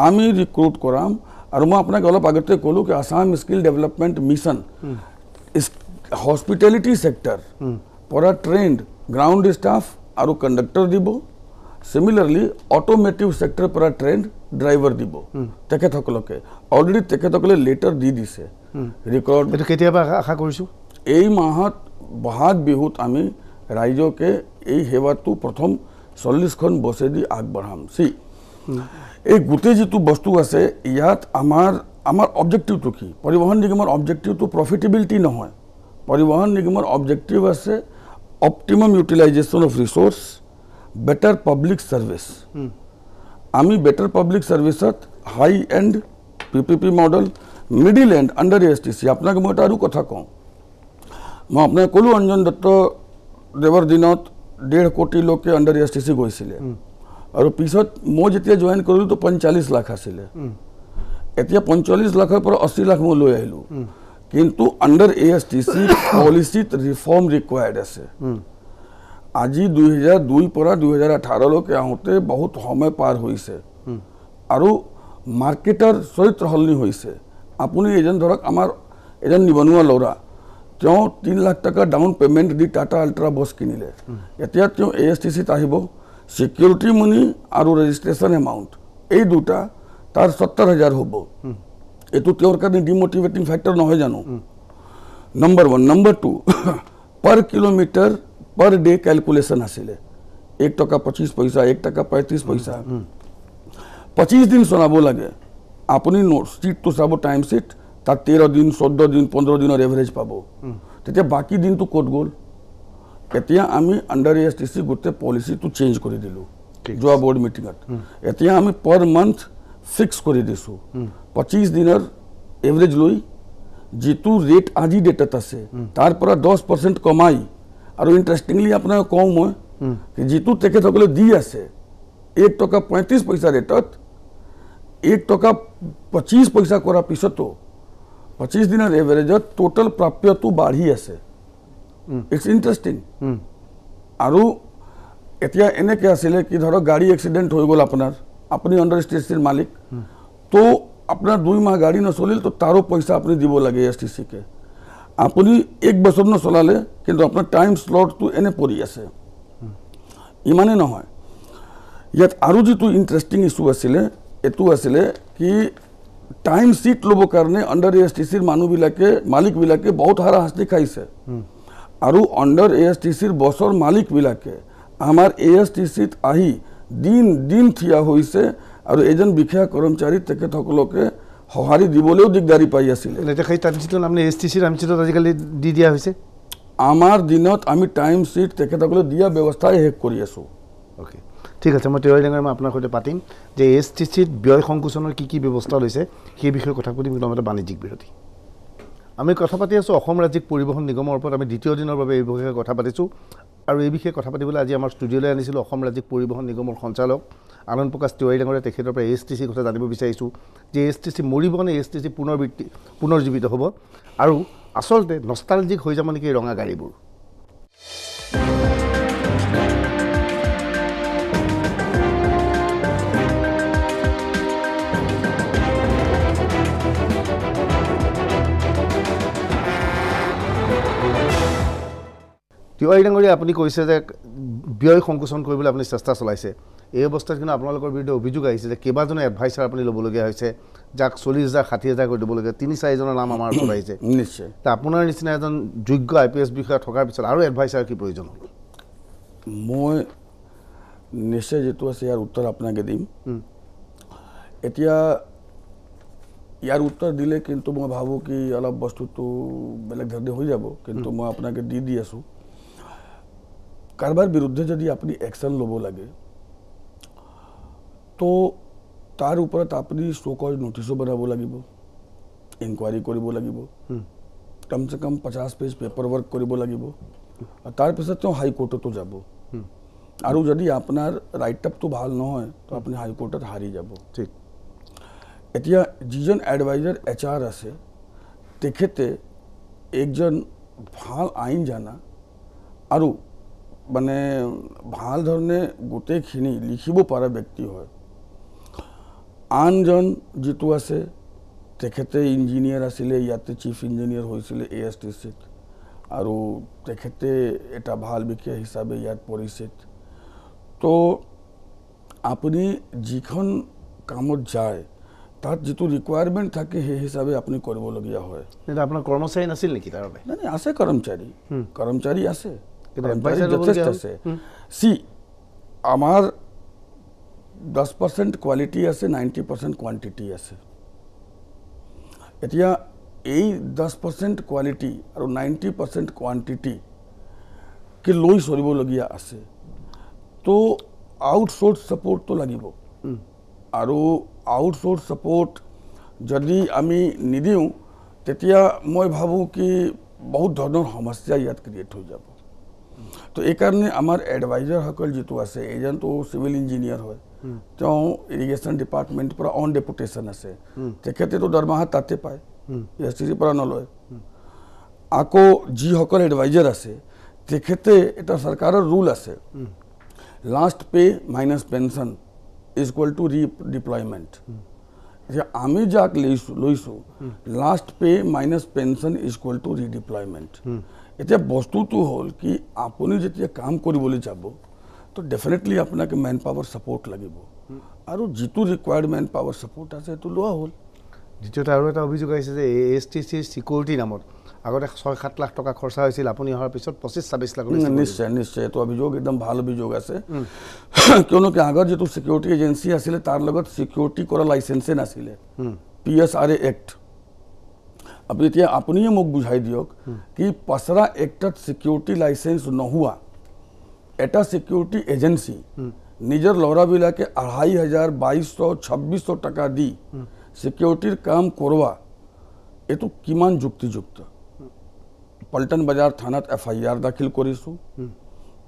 আমি ৰিক্ৰুট কৰাম আৰু মই আপোনাক অলপ আগতে ক'লোঁ কি Assam skill development mission hospitality sector পৰা ট্ৰেইণ্ড গ্ৰাউণ্ড ষ্টাফ আৰু কণ্ডাক্টৰ দিব। চিমিলাৰলি অট'মেটিভ ছেক্টৰ পৰা ট্ৰেইণ্ড ড্ৰাইভাৰ দিব তেখেতসকলকে অলৰেডি তেখেতসকলে লেটাৰ দি দিছে ৰেকৰ্ড এইটো কেতিয়াবা আশা- আশা কৰিছোঁ এই মাহত বহাগ বিহুত আমি ৰাইজকে এই সেৱাটো প্ৰথম চল্লিছখন বছেদি আগবঢ়াম চি এই গোটেই যিটো বস্তু আছে ইয়াত আমাৰ আমাৰ অবজেক্টিভটো কি পৰিবহণ নিগমৰ অবজেক্টিভটো প্ৰফিটেবিলিটি নহয় পৰিবহণ নিগমৰ অবজেক্টিভ আছে optimum utilization of resource better public service আমি better public ছাৰ্ভিচত high end P P P model middle end under A S T C আপোনাক মই এটা আৰু কথা কওঁ। মই আপোনাক ক'লোঁ অঞ্জন দত্ত দেৱৰ দিনত ডেৰ কোটি লোকে আণ্ডাৰ এছ টি চি গৈছিলে। আৰু পিছত মই যেতিয়া জইন কৰিলোঁ তো পঞ্চল্লিছ লাখ আছিলে। এতিয়া পঞ্চল্লিছ লাখৰ পৰা আশী লাখ মই লৈ আহিলোঁ। কিন্তু under A S T C পলিচিত reform required আছে। আজি দুহেজাৰ দুইৰ পৰা দুহেজাৰ আঠাৰলৈকে আহোঁতে বহুত সময় পাৰ হৈছে। আৰু মাৰ্কেটৰ চৰিত্ৰ সলনি হৈছে। আপুনি এজন ধৰক আমাৰ এজন নিবনুৱা ল'ৰা তেওঁ তিনি লাখ টকা ডাউন পে'মেণ্ট দি টাটা আল্ট্ৰা বছ কিনিলে। এতিয়া তেওঁ এ এছ টি চিত আহিব ছিকিউৰিটি মানি আৰু ৰেজিষ্ট্ৰেশ্যন এমাউণ্ট এই দুটা তাৰ সত্তৰ হাজাৰ হ'ব। এইটো তেওঁৰ কাৰণে ডিমটিভেটিং ফেক্টৰ নহয় জানো? Number one number two per kilometre per day calculation আছিলে এক টকা পঁচিছ পইচা এক টকা পঁয়ত্ৰিছ পইচা পঁচিছ দিন চলাব লাগে আপুনি চিটটো চাব টাইম চিট তাত তেৰ দিন চৈধ্য দিন পোন্ধৰ দিনৰ এভাৰেজ পাব তেতিয়া বাকী দিনটো ক'ত গ'ল এতিয়া আমি আণ্ডাৰ এছ টি চি গোটেই পলিচিটো চেঞ্জ কৰি দিলোঁ যোৱা বৰ্ড মিটিঙত এতিয়া আমি পাৰ মান্থ ফিক্স কৰি দিছোঁ পঁচিছ দিনৰ এভাৰেজ লৈ যিটো ৰেট আজি ডেটত আছে তাৰ পৰা দহ পাৰ্চেণ্ট কমাই আৰু ইণ্টাৰেষ্টিংলি আপোনাক কওঁ মই যিটো তেখেতসকলে দি আছে এক টকা পঁয়ত্ৰিছ পইচা ৰেটত এক টকা পঁচিছ পইচা কৰাৰ পিছতো পঁচিছ দিনৰ এভাৰেজত টোটেল প্ৰাপ্যটো বাঢ়ি আছে। ইটছ ইণ্টাৰেষ্টিং আৰু এতিয়া এনেকৈ আছিলে কি ধৰক গাড়ী এক্সিডেণ্ট হৈ গ'ল আপোনাৰ আপুনি আণ্ডাৰ ষ্টেচিৰ মালিক তো আপোনাৰ দুই মাহ গাড়ী নচলিল তো তাৰো পইচা আপুনি দিব লাগে এছ টি চিকে আপুনি এক বছৰ নচলালে কিন্তু আপোনাৰ টাইম শ্লটটো এনে পৰি আছে। ইমানেই নহয়। ইয়াত আৰু যিটো ইণ্টাৰেষ্টিং ইছ্যু আছিলে এইটো আছিলে কি টাইম চিট ল'বৰ কাৰণে আণ্ডাৰ এ এছ টি চিৰ মানুহবিলাকে মালিকবিলাকে বহুত হাৰাশাস্তি খাইছে। আৰু আণ্ডাৰ এ এছ টি চিৰ বছৰ মালিকবিলাকে আমাৰ এ এছ টি চিত আহি দিন দিন থিয় হৈছে আৰু এজন বিষয়া কৰ্মচাৰী তেখেতসকলকে সঁহাৰি দিবলৈও দিগদাৰী পাই আছিলে। এতিয়া সেই টাইমচিটত আপুনি এছ টি চি টাইমচিটত আজিকালি দি দিয়া হৈছে। আমাৰ দিনত আমি টাইম চিট তেখেতসকলে দিয়া ব্যৱস্থাই শেষ কৰি আছোঁ। অ'কে ঠিক আছে মই তিৱাৰী ডাঙৰ মই আপোনাৰ সৈতে পাতিম যে এছ টি চিত ব্যয় সংকোচনৰ কি কি ব্যৱস্থা লৈছে সেই বিষয়ে কথা পাতিম কিন্তু আমাৰ এটা বাণিজ্যিক বিৰতি। আমি কথা পাতি আছোঁ অসম ৰাজ্যিক পৰিবহণ নিগমৰ ওপৰত আমি দ্বিতীয় দিনৰ বাবে এই বিষয়ে কথা পাতিছোঁ। আৰু এই বিষয়ে কথা পাতিবলৈ আজি আমাৰ ষ্টুডিঅ'লৈ আনিছিলোঁ অসম ৰাজ্যিক পৰিবহণ নিগমৰ সঞ্চালক আনন্দ প্ৰকাশ তিৱাৰী ডাঙৰে তেখেতৰ পৰা এছ টি চিৰ কথা জানিব বিচাৰিছোঁ যে এছ টি চি মৰিবনে এছ টি চি পুনৰবৃত্তি পুনৰ্জীৱিত হ'ব আৰু আচলতে নষ্টালজিক হৈ যাব নেকি ৰঙা গাড়ীবোৰ? তিৱাৰী ডাঙৰীয়া আপুনি কৈছে যে ব্যয় সংকোচন কৰিবলৈ আপুনি চেষ্টা চলাইছে। এই অৱস্থাত কিন্তু আপোনালোকৰ বিৰুদ্ধে অভিযোগ আহিছে যে কেইবাজনো এডভাইচাৰ আপুনি ল'বলগীয়া হৈছে যাক চল্লিছ হাজাৰ ষাঠি হাজাৰ কৰি দিব লাগে তিনি চাৰিজনৰ নাম আমাৰ ওচৰত আহিছে। নিশ্চয়। তা আপোনাৰ নিচিনা এজন যোগ্য আই পি এছ বিষয়া থকাৰ পিছত আৰু এডভাইচাৰ কি প্ৰয়োজন হ'ব? মই নিশ্চয় যিটো আছে ইয়াৰ উত্তৰ আপোনাকে দিম। এতিয়া ইয়াৰ উত্তৰ দিলে কিন্তু মই ভাবোঁ কি অলপ বস্তুটো বেলেগ ধৰণে হৈ যাব কিন্তু মই আপোনাকে দি দি আছোঁ। কাৰোবাৰ বিৰুদ্ধে যদি আপুনি একশ্যন ল'ব লাগে তো তাৰ ওপৰত আপুনি শ্ব'কজ নটিচো বনাব লাগিব ইনকুৱাৰী কৰিব লাগিব কমচে কম পঞ্চাছ পেজ পেপাৰ ৱৰ্ক কৰিব লাগিব তাৰপিছত তেওঁ হাইকোৰ্টতো যাব। আৰু যদি আপোনাৰ ৰাইট আপটো ভাল নহয় তো আপুনি হাইকোৰ্টত হাৰি যাব। ঠিক। এতিয়া যিজন এডভাইজাৰ এইচ আৰ আছে তেখেতে একজন ভাল আইন জানা আৰু মানে ভাল ধৰণে গোটেইখিনি লিখিব পৰা ব্যক্তি হয়। আনজন যিটো আছে তেখেতে ইঞ্জিনিয়াৰ আছিলে ইয়াতে চিফ ইঞ্জিনিয়াৰ হৈছিলে এ এছ টি চিত আৰু তেখেতে এটা ভাল বিষয়া হিচাপে ইয়াত পৰিচিত। তো আপুনি যিখন কামত যায় তাত যিটো ৰিকুৱাৰমেণ্ট থাকে সেই হিচাপে আপুনি কৰিবলগীয়া হয়। আপোনাৰ কৰ্মচাৰী নাছিল নেকি তাৰ বাবে? নাই আছে কৰ্মচাৰী। কৰ্মচাৰী আছে। যথেষ্ট। আছে চি আমাৰ দহ পাৰ্চেণ্ট কোৱালিটি আছে নাইণ্টি পাৰ্চেণ্ট কোৱান্টিটি আছে এতিয়া এই দহ পাৰ্চেণ্ট কোৱালিটি আৰু নাইণ্টি পাৰ্চেণ্ট কোৱান্টিটিকে লৈ চলিবলগীয়া আছে তো আউটচোৰ্চ ছাপোৰ্টটো লাগিব আৰু আউটচোৰ্চ ছাপোৰ্ট যদি আমি নিদিওঁ তেতিয়া মই ভাবোঁ কি বহুত ধৰণৰ সমস্যা ইয়াত ক্ৰিয়েট হৈ যাব তো এইকাৰণে আমাৰ এডভাইজাৰসকল যিটো আছে এজনটো চিভিল ইঞ্জিনিয়াৰ হয় তেওঁ ইৰিগেশ্যন ডিপাৰ্টমেণ্টৰ পৰা অন ডেপুটেশ্যন আছে তেখেতেতো দৰমহা তাতে পায় এছ চিৰ পৰা নলয় আকৌ যিসকল এডভাইজাৰ আছে তেখেতে এটা চৰকাৰৰ ৰুল আছে last pay minus pension is equal to redeployment এতিয়া আমি যাক লৈছোঁ লৈছোঁ last pay minus pension is equal to redeployment এতিয়া বস্তুটো হ'ল কি আপুনি যেতিয়া কাম কৰিবলৈ যাব তো ডেফিনেটলি আপোনাক মেন পাৱাৰ ছাপৰ্ট লাগিব। আৰু যিটো ৰিকুৱাৰ্ড মেন পাৱাৰ ছাপৰ্ট আছে সেইটো লোৱা হ'ল। দ্বিতীয়তে আৰু এটা অভিযোগ আহিছে যে এ এছ টি চিৰ চিকিউৰিটি নামত আগতে ছয় সাত লাখ টকা খৰচা হৈছিল আপুনি অহাৰ পিছত পঁচিছ ছাব্বিছ লাখ নিশ্চয় নিশ্চয় এইটো অভিযোগ একদম ভাল অভিযোগ আছে। কিয়নো কি আগৰ যিটো চিকিউৰিটি এজেঞ্চি আছিলে তাৰ লগত চিকিউৰিটি কৰা লাইচেঞ্চে নাছিলে। P S R A act আপুনি এতিয়া আপুনিয়ে মোক বুজাই দিয়ক কি পাছৰা এক্টত চিকিউৰিটি লাইচেঞ্চ নোহোৱা এটা চিকিউৰিটি এজেঞ্চি নিজৰ ল'ৰাবিলাকে আঢ়াই হাজাৰ বাইছশ ছাব্বিছশ টকা দি চিকিউৰিটিৰ কাম কৰোৱা এইটো কিমান যুক্তিযুক্ত পল্টন বজাৰ থানাত এফ আই আৰ দাখিল কৰিছোঁ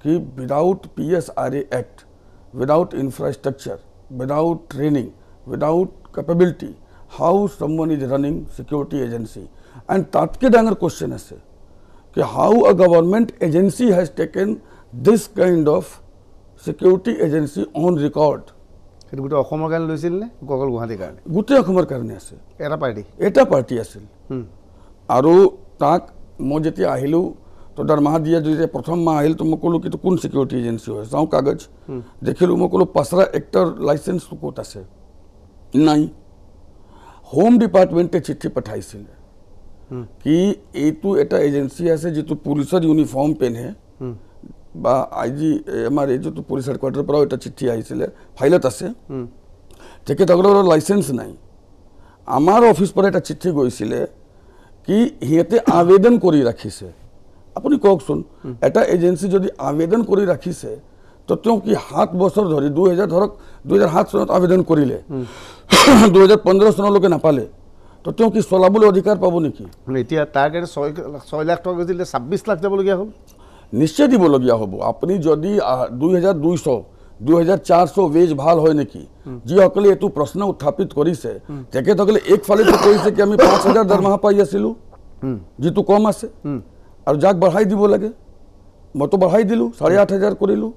কি without P S R A act without infrastructure without training without capability how someone is running security agency and তাতকৈ ডাঙৰ কুৱেশ্যন আছে कि how a government agency has taken this kind of security agency on record? সেইটো গোটেই অসমৰ কাৰণে লৈছিল নে অকল গুৱাহাটীৰ কাৰণে? গোটেই অসমৰ কাৰণে আছে। এটা পাৰ্টি? এটা পাৰ্টি আছিল। আৰু তাক মই যেতিয়া আহিলোঁ তো দৰমহা দিয়া যেতিয়া প্ৰথম মাহ আহিল তো মই ক'লোঁ কি এইটো কোন চিকিউৰিটি এজেঞ্চি হয়? চাওঁ কাগজ। দেখিলোঁ মই ক'লোঁ পাছৰা এক্টৰ লাইচেঞ্চটো ক'ত আছে? নাই। হোম ডিপাৰ্টমেণ্টে চিঠি পঠাইছিলে কি এইটো এটা এজেঞ্চি আছে যিটো পুলিচৰ ইউনিফৰ্ম পিন্ধে বা আই জি আমাৰ এই যিটো পুলিচ হেডকোৱাৰ্টাৰৰ পৰাও এটা চিঠি আহিছিলে ফাইলত আছে তেখেতসকলৰ লাইচেঞ্চ নাই আমাৰ অফিচ পৰা এটা চিঠি গৈছিলে কি সিহঁতে আবেদন কৰি ৰাখিছে আপুনি কওকচোন এটা এজেঞ্চি যদি আবেদন কৰি ৰাখিছে তো তেওঁ কি সাত বছৰ ধৰি দুহেজাৰ ধৰক দুহেজাৰ সাত চনত আবেদন কৰিলে দুহেজাৰ পোন্ধৰ চনলৈকে নাপালে তো তেওঁ কি চলাবলৈ অধিকাৰ পাব নেকি? এতিয়া তাৰ কাৰণে ছয় ছয় লাখ টকা দিলে ছাব্বিছ লাখ যাবলগীয়া হ'ল। নিশ্চয় দিবলগীয়া হ'ব। আপুনি যদি দুই হাজাৰ দুইশ দুই হাজাৰ চাৰশ ৱেজ ভাল হয় নেকি? যিসকলে এইটো প্ৰশ্ন উত্থাপিত কৰিছে তেখেতসকলে একফালেতো কৈছে কি আমি পাঁচ হাজাৰ দৰমহা পাই আছিলোঁ যিটো কম আছে। আৰু যাক বঢ়াই দিব লাগে। মইতো বঢ়াই দিলোঁ চাৰে আঠ হাজাৰ কৰিলোঁ।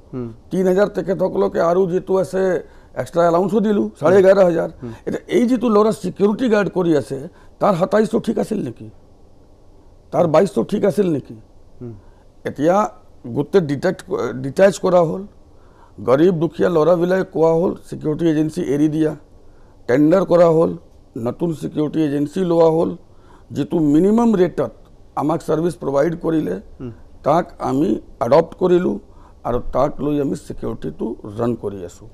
তিনি হাজাৰ তেখেতসকলকে আৰু যিটো আছে এক্সট্ৰা এলাউন্সো দিলোঁ চাৰে এঘাৰ হাজাৰ। এতিয়া এই যিটো ল'ৰা চিকিউৰিটি গাৰ্ড কৰি আছে তাৰ সাতাইছটো ঠিক আছিল নেকি? তাৰ বাইছটো ঠিক আছিল নেকি? এতিয়া গোটেই ডিটেক্ট ডিটাচ কৰা হ'ল। গৰীব দুখীয়া ল'ৰাবিলাকে কোৱা হ'ল চিকিউৰিটি এজেঞ্চি এৰি দিয়া। টেণ্ডাৰ কৰা হ'ল নতুন চিকিউৰিটি এজেঞ্চি লোৱা হ'ল। যিটো মিনিমাম ৰেটত আমাক ছাৰ্ভিচ প্ৰভাইড কৰিলে তাক আমি এডপ্ট কৰিলোঁ আৰু তাক লৈ আমি চিকিউৰিটিটো ৰান কৰি আছোঁ।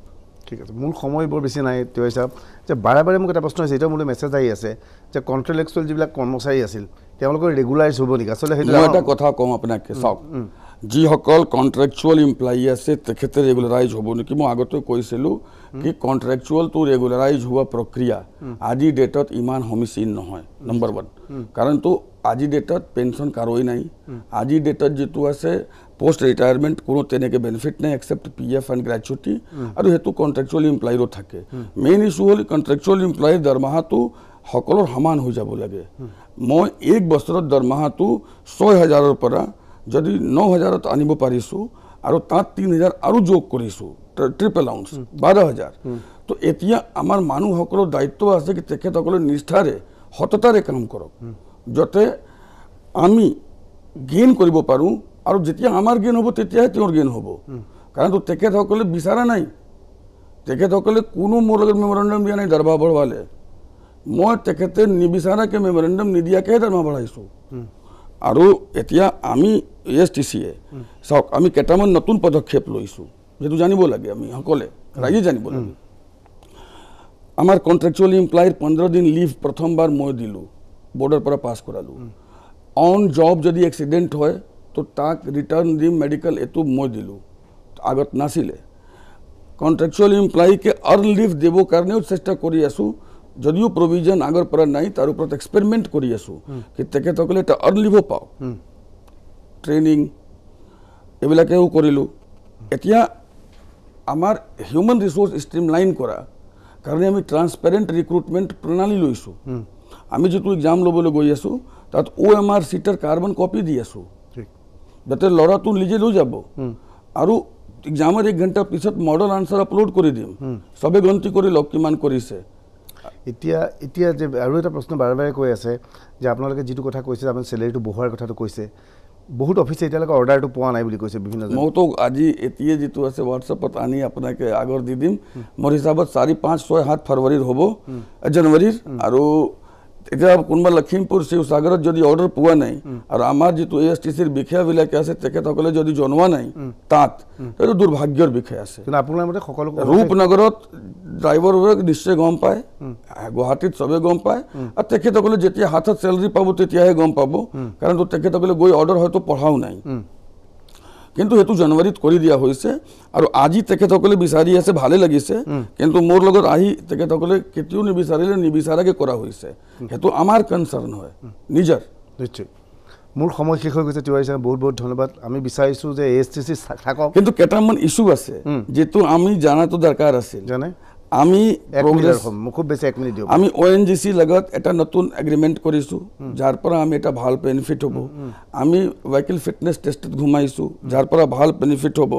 ঠিক আছে মোৰ সময় বৰ বেছি নাই তেওঁ হিচাপ যে বাৰে বাৰে মোক এটা প্ৰশ্ন হৈছে এতিয়াও মোলৈ মেছেজ আহি আছে যে কণ্ট্ৰেলেক্সুৱেল যিবিলাক কৰ্মচাৰী আছিল তেওঁলোকৰ ৰেগুলাৰাইজ হ'ব নেকি? আচলতে সেইটো এটা কথা কওঁ আপোনাকে চাওক যিসকল কণ্ট্ৰেকচুৱেল এমপ্লয়ী আছে তেখেতে ৰেগুলাৰাইজ হ'ব নেকি? মই আগতে কৈছিলোঁ কি কণ্ট্ৰেকচুৱেলটো ৰেগুলাৰাইজ হোৱা প্ৰক্ৰিয়া আজিৰ ডেটত ইমান সমীচীন নহয় নম্বৰ ওৱান কাৰণতো আজিৰ ডেটত পেঞ্চন কাৰোৱেই নাই। আজিৰ ডেটত যিটো আছে পষ্ট ৰিটায়াৰমেণ্ট কোনো তেনেকৈ বেনিফিট নাই except P F and gratuity আৰু সেইটো কণ্ট্ৰেকচুৱেল এমপ্লয়ীৰো থাকে। মেইন ইছ্যু হ'ল কণ্ট্ৰেকচুৱেল এমপ্লয়ীৰ দৰমহাটো সকলোৰ সমান হৈ যাব লাগে। মই এক বছৰত দৰমহাটো ছয় হাজাৰৰ পৰা যদি ন হাজাৰত আনিব পাৰিছোঁ আৰু তাত তিনি হাজাৰ আৰু যোগ কৰিছোঁ ট্ৰিপল আউন্স বাৰ হাজাৰ। তো এতিয়া আমাৰ মানুহসকলৰ দায়িত্ব আছে কি তেখেতসকলে নিষ্ঠাৰে সততাৰে কাম কৰক। যাতে আমি গেইন কৰিব পাৰোঁ আৰু যেতিয়া আমাৰ গেইন হ'ব তেতিয়াহে তেওঁৰ গেইন হ'ব। কাৰণ তেখেতসকলে বিচৰা নাই। তেখেতসকলে কোনো মোৰ লগত মেমৰেণ্ডাম দিয়া নাই দৰমহা বঢ়োৱালে। মই তেখেতে নিবিচাৰাকৈ মেমৰেণ্ডাম নিদিয়াকৈহে দৰমহা বঢ়াইছোঁ। আৰু এতিয়া আমি এ এছ টি চিয়ে চাওক আমি কেইটামান নতুন পদক্ষেপ লৈছোঁ। যিটো জানিব লাগে আমি সকলে ৰাইজে জানিব লাগে। আমাৰ কণ্ট্ৰেকচুৱেল এমপ্লয়ীৰ পোন্ধৰ দিন লিভ প্ৰথমবাৰ মই দিলোঁ। বৰ্ডৰ পৰা পাছ কৰালোঁ অন জব যদি এক্সিডেণ্ট হয় তো তাক ৰিটাৰ্ণ দিম মেডিকেল এইটো মই দিলোঁ আগত নাছিলে কণ্ট্ৰেকচুৱেল এমপ্লয়ীকে আৰ্ণ লিভ দিবৰ কাৰণেও চেষ্টা কৰি আছোঁ যদিও প্ৰভিজন আগৰ পৰা নাই তাৰ ওপৰত এক্সপেৰিমেণ্ট কৰি আছোঁ কি তেখেতসকলে এটা আৰ্ণ লিভো পাওক ট্ৰেইনিং এইবিলাকেও কৰিলোঁ এতিয়া আমাৰ হিউমেন ৰিচোৰ্চ ষ্ট্ৰীমলাইন কৰা কাৰণে আমি ট্ৰান্সপেৰেণ্ট ৰিক্ৰুটমেণ্ট প্ৰণালী লৈছোঁ আমি যিটো এক্সাম ল'বলৈ গৈ আছোঁ তাত অ' এম আৰ চিটাৰ কাৰ্বন কপি দি আছোঁ। যাতে ল'ৰাটো নিজে লৈ যাব। আৰু এক্সামৰ এক ঘণ্টাৰ পিছত মডেল আনচাৰ আপলোড কৰি দিম। চবে গন্তি কৰি লওক কিমান কৰিছে। এতিয়া এতিয়া যে আৰু এটা প্ৰশ্ন বাৰে বাৰে কৈ আছে যে আপোনালোকে যিটো কথা কৈছে আপুনি চেলেৰিটো বঢ়োৱাৰ কথাটো কৈছে। বহুত অফিচে এতিয়ালৈকে অৰ্ডাৰটো পোৱা নাই বুলি কৈছে বিভিন্ন মইতো আজি এতিয়া যিটো আছে হোৱাটছএপত আনি আপোনাকে আগৰ দি দিম। মোৰ হিচাপত চাৰি পাঁচ ছয় সাত ফেব্ৰুৱাৰীৰ হ'ব। জানুৱাৰীৰ আৰু এতিয়া কোনোবা লখিমপুৰ শিৱসাগৰত যদি অৰ্ডাৰ পোৱা নাই আৰু আমাৰ যিটো এ এছ টি চিৰ বিষয়াবিলাকে আছে তেখেতসকলে যদি জনোৱা নাই তাত সেইটো দুৰ্ভাগ্যৰ বিষয় আছে। কিন্তু আপোনাৰ মতে সকলো ৰূপনগৰত ড্ৰাইভাৰবোৰক নিশ্চয় গম পায় গুৱাহাটীত চবে গম পায় আৰু তেখেতসকলে যেতিয়া হাতত চেলাৰী পাব তেতিয়াহে গম পাব কাৰণ তেখেতসকলে গৈ অৰ্ডাৰ হয়তো পঢ়াও নাই। কিন্তু সেইটো জানুৱাৰীত কৰি দিয়া হৈছে আৰু আজি তেখেতসকলে বিচাৰি আছে ভালে লাগিছে কিন্তু মোৰ লগত আহি তেখেতসকলে কেতিয়াও নিবিচাৰিলে নিবিচাৰাকৈ কৰা হৈছে। সেইটো আমাৰ কনচাৰ্ণ হয় নিজৰ। নিশ্চয়। মোৰ সময় শেষ হৈ গৈছে তিৱাৰী ছাৰ বহুত বহুত ধন্যবাদ। আমি বিচাৰিছোঁ যে এ এছ টি চি থাকক। কিন্তু কেইটামান ইছ্যু আছে যিটো আমি জনাটো দৰকাৰ আছিল। জানে? আমি খুব বেছি এক মিনিট আমি অ এন জি চিৰ লগত এটা নতুন এগ্ৰিমেণ্ট কৰিছোঁ যাৰ পৰা আমি এটা ভাল বেনিফিট হ'ব। আমি ভেহিকেল ফিটনেছ টেষ্টত ঘুমাইছোঁ যাৰ পৰা ভাল বেনিফিট হ'ব।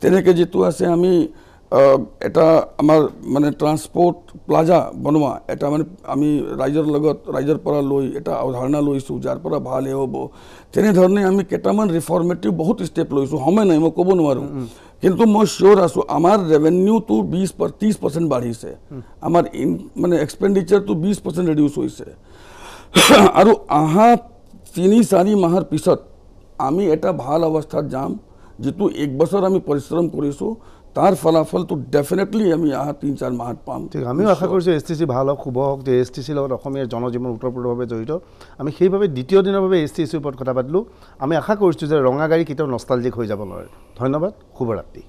তেনেকৈ যিটো আছে আমি এটা আমাৰ মানে ট্ৰান্সপৰ্ট প্লাজা বনোৱা এটা মানে আমি ৰাইজৰ লগত ৰাইজৰ পৰা লৈ এটা অৱধাৰণা লৈছোঁ যাৰ পৰা ভালহে হ'ব। তেনেধৰণে আমি কেইটামান ৰিফৰ্মেটিভ বহুত ষ্টেপ লৈছোঁ সময় নাই মই ক'ব নোৱাৰোঁ। কিন্তু মই চিয়'ৰ আছোঁ আমাৰ ৰেভিনিউটো বিছ ত্ৰিছ পাৰ্চেণ্ট বাঢ়িছে। আমাৰ ইন মানে এক্সপেণ্ডিচাৰটো বিছ পাৰ্চেণ্ট ৰিডিউচ হৈছে। আৰু অহা তিনি চাৰি মাহৰ পিছত আমি এটা ভাল অৱস্থাত যাম যিটো এক বছৰ আমি পৰিশ্ৰম কৰিছোঁ তাৰ ফলাফলটো ডেফিনেটলি আমি অহা তিনি চাৰি মাহত পাম। ঠিক আমিও আশা কৰিছোঁ এছ টি চি ভাল হওক শুভ হওক যে এছ টি চিৰ লগত অসমীয়াৰ জনজীৱন ওতঃপ্ৰোতভাৱে জড়িত। আমি সেইবাবে দ্বিতীয় দিনৰ বাবে এছ টি চিৰ ওপৰত কথা পাতিলোঁ। আমি আশা কৰিছোঁ যে ৰঙা গাড়ী কেতিয়াও নষ্টালজিক হৈ যাব নোৱাৰে। ধন্যবাদ শুভৰাত্ৰি।